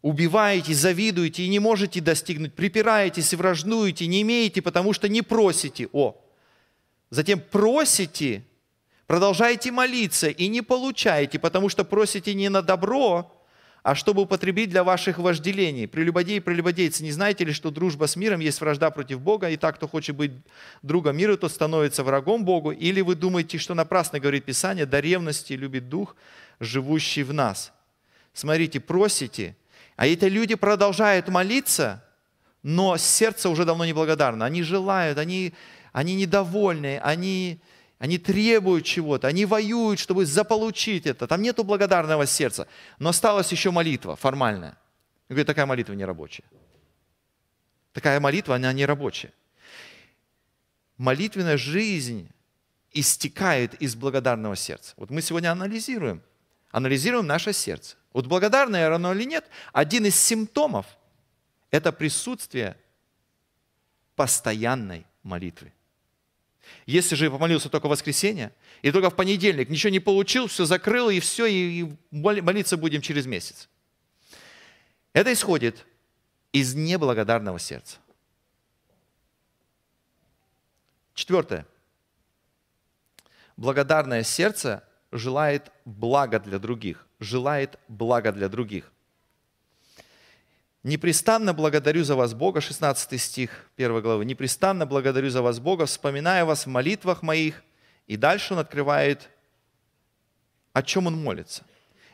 Убиваете, завидуете и не можете достигнуть, припираетесь и враждуете, не имеете, потому что не просите. О, затем просите, продолжаете молиться и не получаете, потому что просите не на добро, а чтобы употребить для ваших вожделений. Прелюбодеи и прелюбодейцы, не знаете ли, что дружба с миром есть вражда против Бога, и так, кто хочет быть другом мира, тот становится врагом Богу? Или вы думаете, что напрасно говорит Писание, до ревности любит Дух, живущий в нас? Смотрите, просите, а эти люди продолжают молиться, но сердце уже давно не благодарно. Они желают, они, они недовольны, они, они требуют чего-то, они воюют, чтобы заполучить это. Там нету благодарного сердца. Но осталась еще молитва формальная. Я говорю, такая молитва не рабочая. Такая молитва, она не рабочая. Молитвенная жизнь истекает из благодарного сердца. Вот мы сегодня анализируем, анализируем наше сердце. Вот благодарное оно или нет, один из симптомов – это присутствие постоянной молитвы. Если же помолился только в воскресенье, и только в понедельник ничего не получил, все закрыл, и все, и молиться будем через месяц. Это исходит из неблагодарного сердца. Четвертое. Благодарное сердце желает блага для других, желает блага для других. Непрестанно благодарю за вас Бога, 16 стих 1 главы. Непрестанно благодарю за вас Бога, вспоминая вас в молитвах моих. И дальше он открывает, о чем он молится.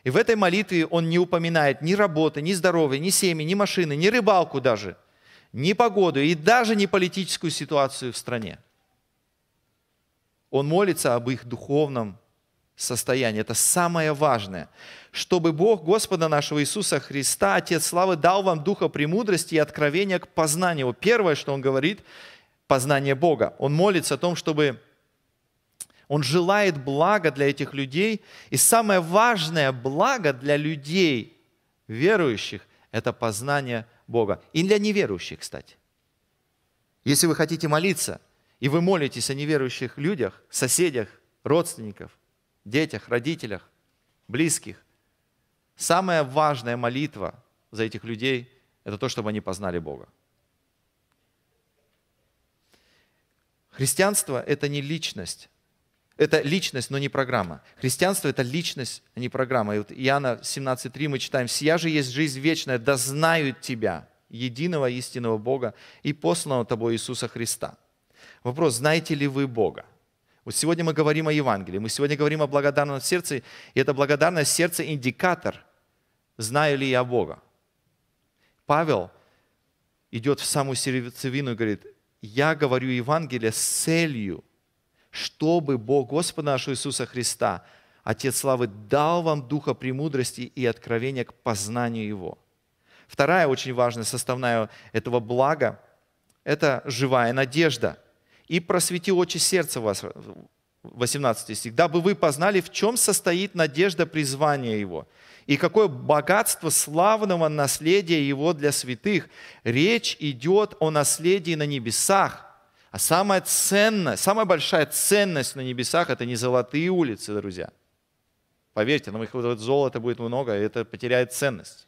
И в этой молитве он не упоминает ни работы, ни здоровья, ни семьи, ни машины, ни рыбалку даже, ни погоду и даже не политическую ситуацию в стране. Он молится об их духовном состоянии. Это самое важное. Чтобы Бог Господа нашего Иисуса Христа, Отец Славы, дал вам духа премудрости и откровения к познанию. Первое, что Он говорит, познание Бога. Он молится о том, чтобы он желает блага для этих людей. И самое важное благо для людей, верующих, это познание Бога. И для неверующих, кстати. Если вы хотите молиться, и вы молитесь о неверующих людях, соседях, родственниках, детях, родителях, близких, самая важная молитва за этих людей – это то, чтобы они познали Бога. Христианство – это не личность, это личность, но не программа. Христианство – это личность, а не программа. И вот Иоанна 17.3 мы читаем, «Сия же есть жизнь вечная, да знают Тебя, единого истинного Бога и посланного Тобой Иисуса Христа». Вопрос, знаете ли вы Бога? Вот сегодня мы говорим о Евангелии, мы сегодня говорим о благодарном сердце, и это благодарность сердца – индикатор, знаю ли я Бога. Павел идет в самую сердцевину и говорит, я говорю Евангелие с целью, чтобы Бог, Господа нашего Иисуса Христа, Отец Славы, дал вам духа премудрости и откровения к познанию Его. Вторая очень важная составная этого блага – это живая надежда. И просвети очи сердца вас, 18 стих, дабы вы познали, в чем состоит надежда призвания Его, и какое богатство славного наследия Его для святых. Речь идет о наследии на небесах, а самая ценная, самая большая ценность на небесах – это не золотые улицы, друзья. Поверьте, нам их вот золота будет много, и это потеряет ценность.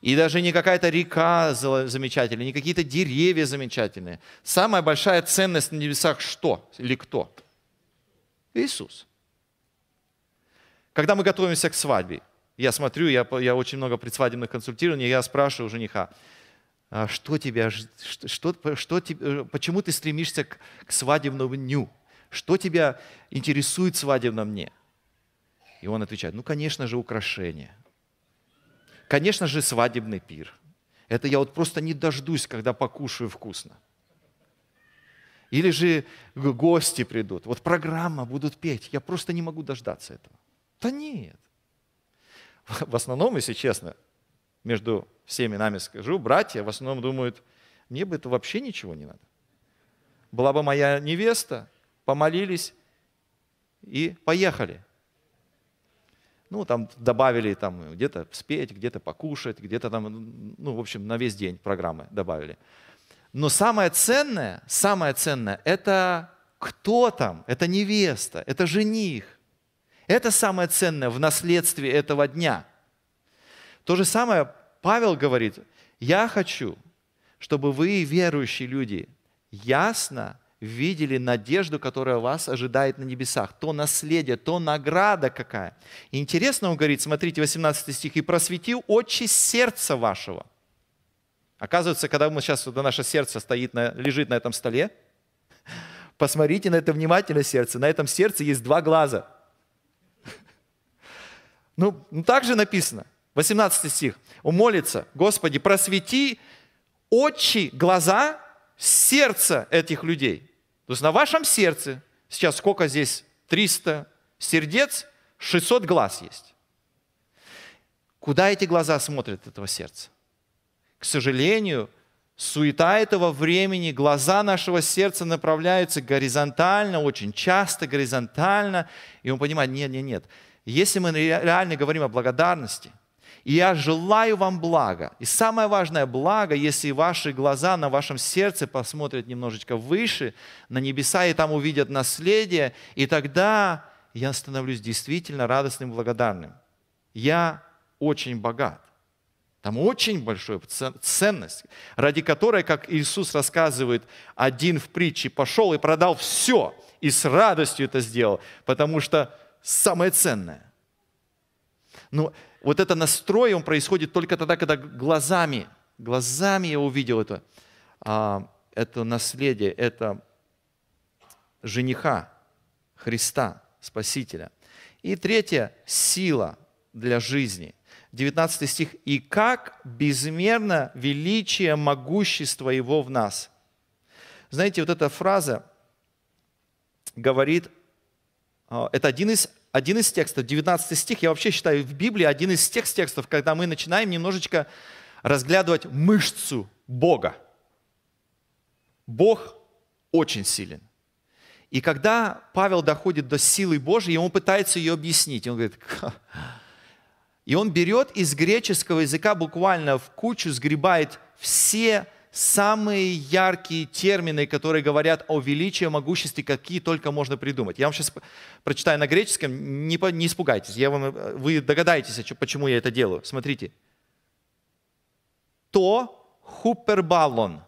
И даже не какая-то река замечательная, не какие-то деревья замечательные. Самая большая ценность на небесах что или кто? Иисус. Когда мы готовимся к свадьбе, я смотрю, я, я очень много предсвадебных консультирований, я спрашиваю у жениха, «А что тебя, что, что, что, почему ты стремишься к, к свадебному дню? Что тебя интересует в свадебном дне? И он отвечает, ну, конечно же, украшения. Конечно же, свадебный пир. Это я вот просто не дождусь, когда покушаю вкусно. Или же гости придут. Вот программа будут петь. Я просто не могу дождаться этого. Да нет. В основном, если честно, между всеми нами скажу, братья в основном думают, мне бы это вообще ничего не надо. Была бы моя невеста, помолились и поехали ну, там добавили там где-то спеть, где-то покушать, где-то там, ну, в общем, на весь день программы добавили. Но самое ценное, самое ценное, это кто там? Это невеста, это жених. Это самое ценное в наследстве этого дня. То же самое Павел говорит, я хочу, чтобы вы, верующие люди, ясно видели надежду, которая вас ожидает на небесах, то наследие, то награда какая. Интересно он говорит, смотрите, 18 стих, «И просветил очи сердца вашего». Оказывается, когда мы сейчас, вот наше сердце стоит на, лежит на этом столе, посмотрите на это внимательно сердце. На этом сердце есть два глаза. Ну, ну так же написано. 18 стих. Он молится, Господи, просвети очи, глаза сердца этих людей. То есть на вашем сердце, сейчас сколько здесь? 300 сердец, 600 глаз есть. Куда эти глаза смотрят этого сердца? К сожалению, суета этого времени, глаза нашего сердца направляются горизонтально, очень часто горизонтально, и он понимает, нет, нет, нет. Если мы реально говорим о благодарности, я желаю вам блага. И самое важное благо, если ваши глаза на вашем сердце посмотрят немножечко выше, на небеса, и там увидят наследие, и тогда я становлюсь действительно радостным благодарным. Я очень богат. Там очень большая ценность, ради которой, как Иисус рассказывает, один в притче пошел и продал все, и с радостью это сделал, потому что самое ценное. Но вот это настрой, он происходит только тогда, когда глазами, глазами я увидел это, а, это наследие, это жениха Христа, Спасителя. И третье – сила для жизни. 19 стих. «И как безмерно величие могущества Его в нас». Знаете, вот эта фраза говорит, а, это один из один из текстов, 19 стих, я вообще считаю в Библии один из тех текстов, когда мы начинаем немножечко разглядывать мышцу Бога. Бог очень силен. И когда Павел доходит до силы Божьей, ему пытается ее объяснить. Он говорит, и он берет из греческого языка буквально в кучу, сгребает все самые яркие термины, которые говорят о величии, о могуществе, какие только можно придумать. Я вам сейчас прочитаю на греческом, не, не испугайтесь, я вам, вы догадаетесь, почему я это делаю. Смотрите. То хупербалон.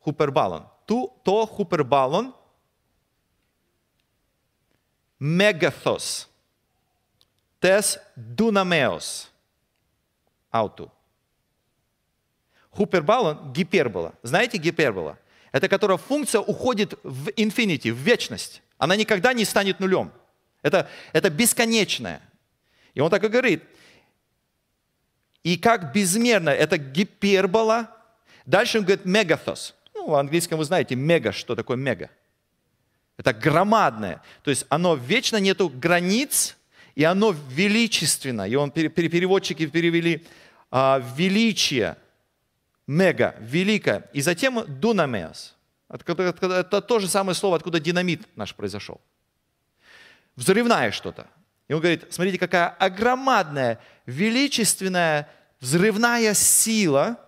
Хупербалон. Ту, то хупербалон. Мегаthos. Тес дунамеос. Ауту. Хупербола – гипербола. Знаете гипербола? Это которая функция уходит в infinity, в вечность. Она никогда не станет нулем. Это, это бесконечное. И он так и говорит. И как безмерно, это гипербола. Дальше он говорит мегаthos. Ну, в английском вы знаете мега, что такое мега. Это громадное. То есть оно вечно нету границ, и оно величественно. И он, переводчики перевели а, величие, мега, великая, и затем откуда- Это то же самое слово, откуда динамит наш произошел. Взрывная что-то. И он говорит, смотрите, какая огромадная, величественная, взрывная сила.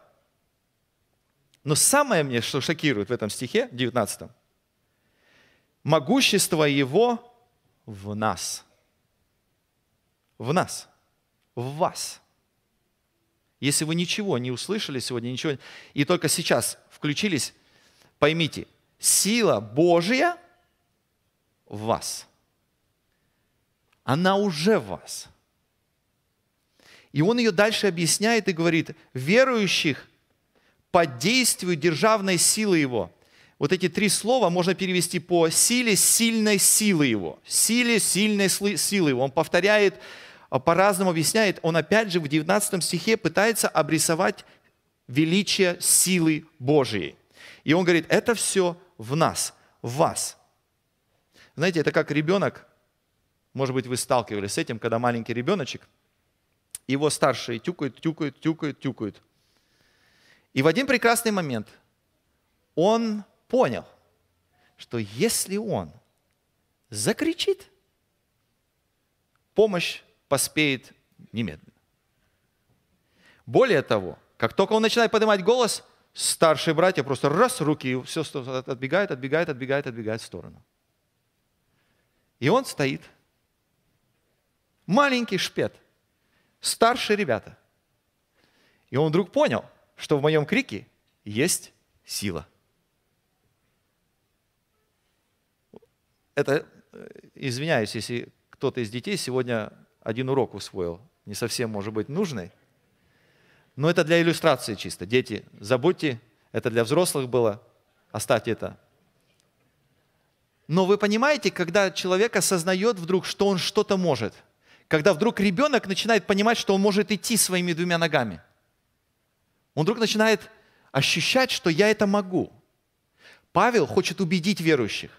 Но самое мне, что шокирует в этом стихе, 19 могущество Его в нас. В нас. В вас. Если вы ничего не услышали сегодня, ничего, и только сейчас включились, поймите, сила Божья в вас. Она уже в вас. И он ее дальше объясняет и говорит, верующих под действию державной силы Его. Вот эти три слова можно перевести по силе сильной силы Его. Силе сильной силы Его. Он повторяет, по-разному объясняет. Он опять же в 19 стихе пытается обрисовать величие силы Божией. И он говорит, это все в нас, в вас. Знаете, это как ребенок, может быть, вы сталкивались с этим, когда маленький ребеночек, его старшие тюкают, тюкают, тюкают, тюкают. И в один прекрасный момент он понял, что если он закричит, помощь поспеет немедленно. Более того, как только он начинает поднимать голос, старшие братья просто раз, руки, и все отбегают, отбегают, отбегают, отбегают в сторону. И он стоит, маленький шпет, старшие ребята. И он вдруг понял, что в моем крике есть сила. Это, э, извиняюсь, если кто-то из детей сегодня один урок усвоил, не совсем, может быть, нужный, но это для иллюстрации чисто. Дети, забудьте, это для взрослых было, оставьте это. Но вы понимаете, когда человек осознает вдруг, что он что-то может, когда вдруг ребенок начинает понимать, что он может идти своими двумя ногами, он вдруг начинает ощущать, что я это могу. Павел хочет убедить верующих.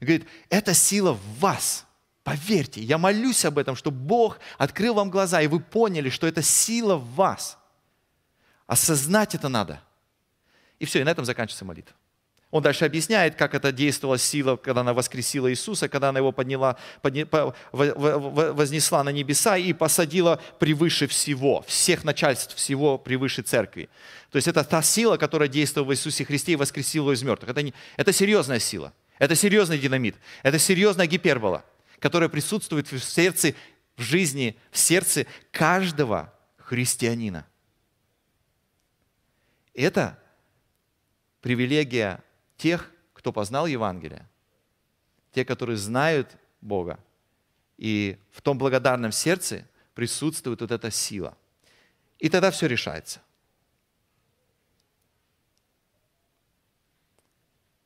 Говорит, эта сила в вас. Поверьте, я молюсь об этом, чтобы Бог открыл вам глаза, и вы поняли, что эта сила в вас. Осознать это надо. И все, и на этом заканчивается молитва. Он дальше объясняет, как это действовала сила, когда она воскресила Иисуса, когда она его подняла, подня, по- во- во- вознесла на небеса и посадила превыше всего, всех начальств всего превыше церкви. То есть это та сила, которая действовала в Иисусе Христе и воскресила из мертвых. Это, не, это серьезная сила, это серьезный динамит, это серьезная гипербола, которая присутствует в сердце, в жизни, в сердце каждого христианина. Это привилегия тех, кто познал Евангелие, те, которые знают Бога. И в том благодарном сердце присутствует вот эта сила. И тогда все решается.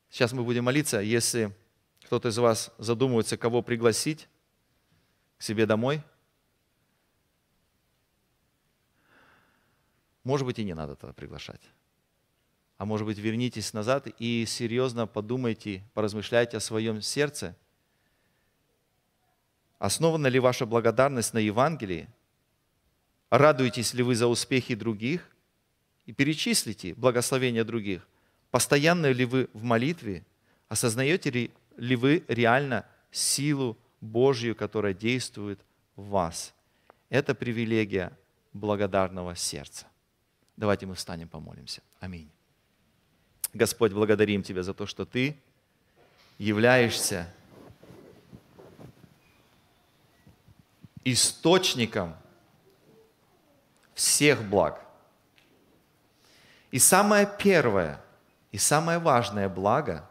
Сейчас мы будем молиться. Если кто-то из вас задумывается, кого пригласить к себе домой, может быть, и не надо тогда приглашать. А может быть, вернитесь назад и серьезно подумайте, поразмышляйте о своем сердце. Основана ли ваша благодарность на Евангелии? Радуетесь ли вы за успехи других? И перечислите благословения других. Постоянно ли вы в молитве? Осознаете ли, ли вы реально силу Божью, которая действует в вас? Это привилегия благодарного сердца. Давайте мы встанем, помолимся. Аминь. Господь, благодарим Тебя за то, что Ты являешься источником всех благ. И самое первое и самое важное благо –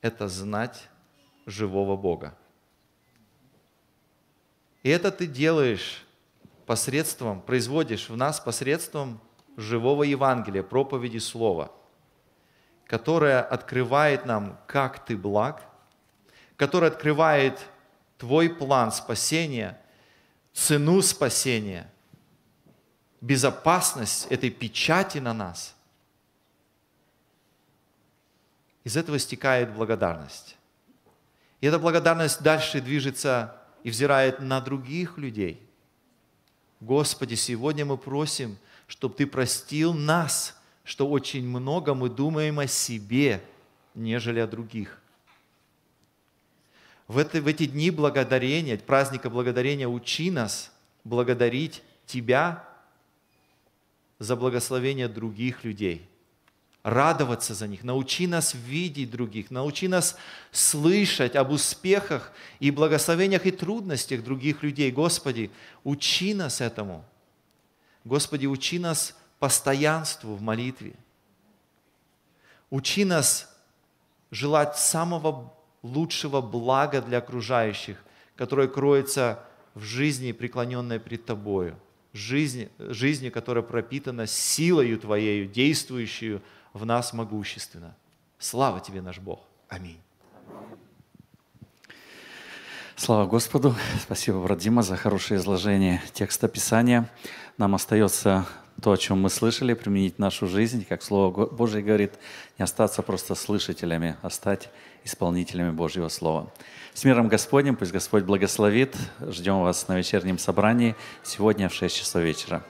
это знать живого Бога. И это ты делаешь посредством, производишь в нас посредством живого Евангелия, проповеди Слова, которое открывает нам, как ты благ, которое открывает твой план спасения, цену спасения, безопасность этой печати на нас. Из этого стекает благодарность. И эта благодарность дальше движется и взирает на других людей – Господи, сегодня мы просим, чтобы Ты простил нас, что очень много мы думаем о себе, нежели о других. В, это, в эти дни благодарения, праздника благодарения учи нас благодарить Тебя за благословение других людей, радоваться за них, научи нас видеть других, научи нас слышать об успехах и благословениях и трудностях других людей. Господи, учи нас этому. Господи, учи нас постоянству в молитве. Учи нас желать самого лучшего блага для окружающих, которое кроется в жизни, преклоненной пред Тобою, жизни, жизни, которая пропитана силою Твоею, действующую в нас могущественно. Слава Тебе, наш Бог. Аминь. Слава Господу. Спасибо, брат Дима, за хорошее изложение текста Писания. Нам остается то, о чем мы слышали, применить нашу жизнь, как Слово Божье говорит, не остаться просто слышателями, а стать исполнителями Божьего Слова. С миром Господним, пусть Господь благословит. Ждем вас на вечернем собрании сегодня в 6 часов вечера.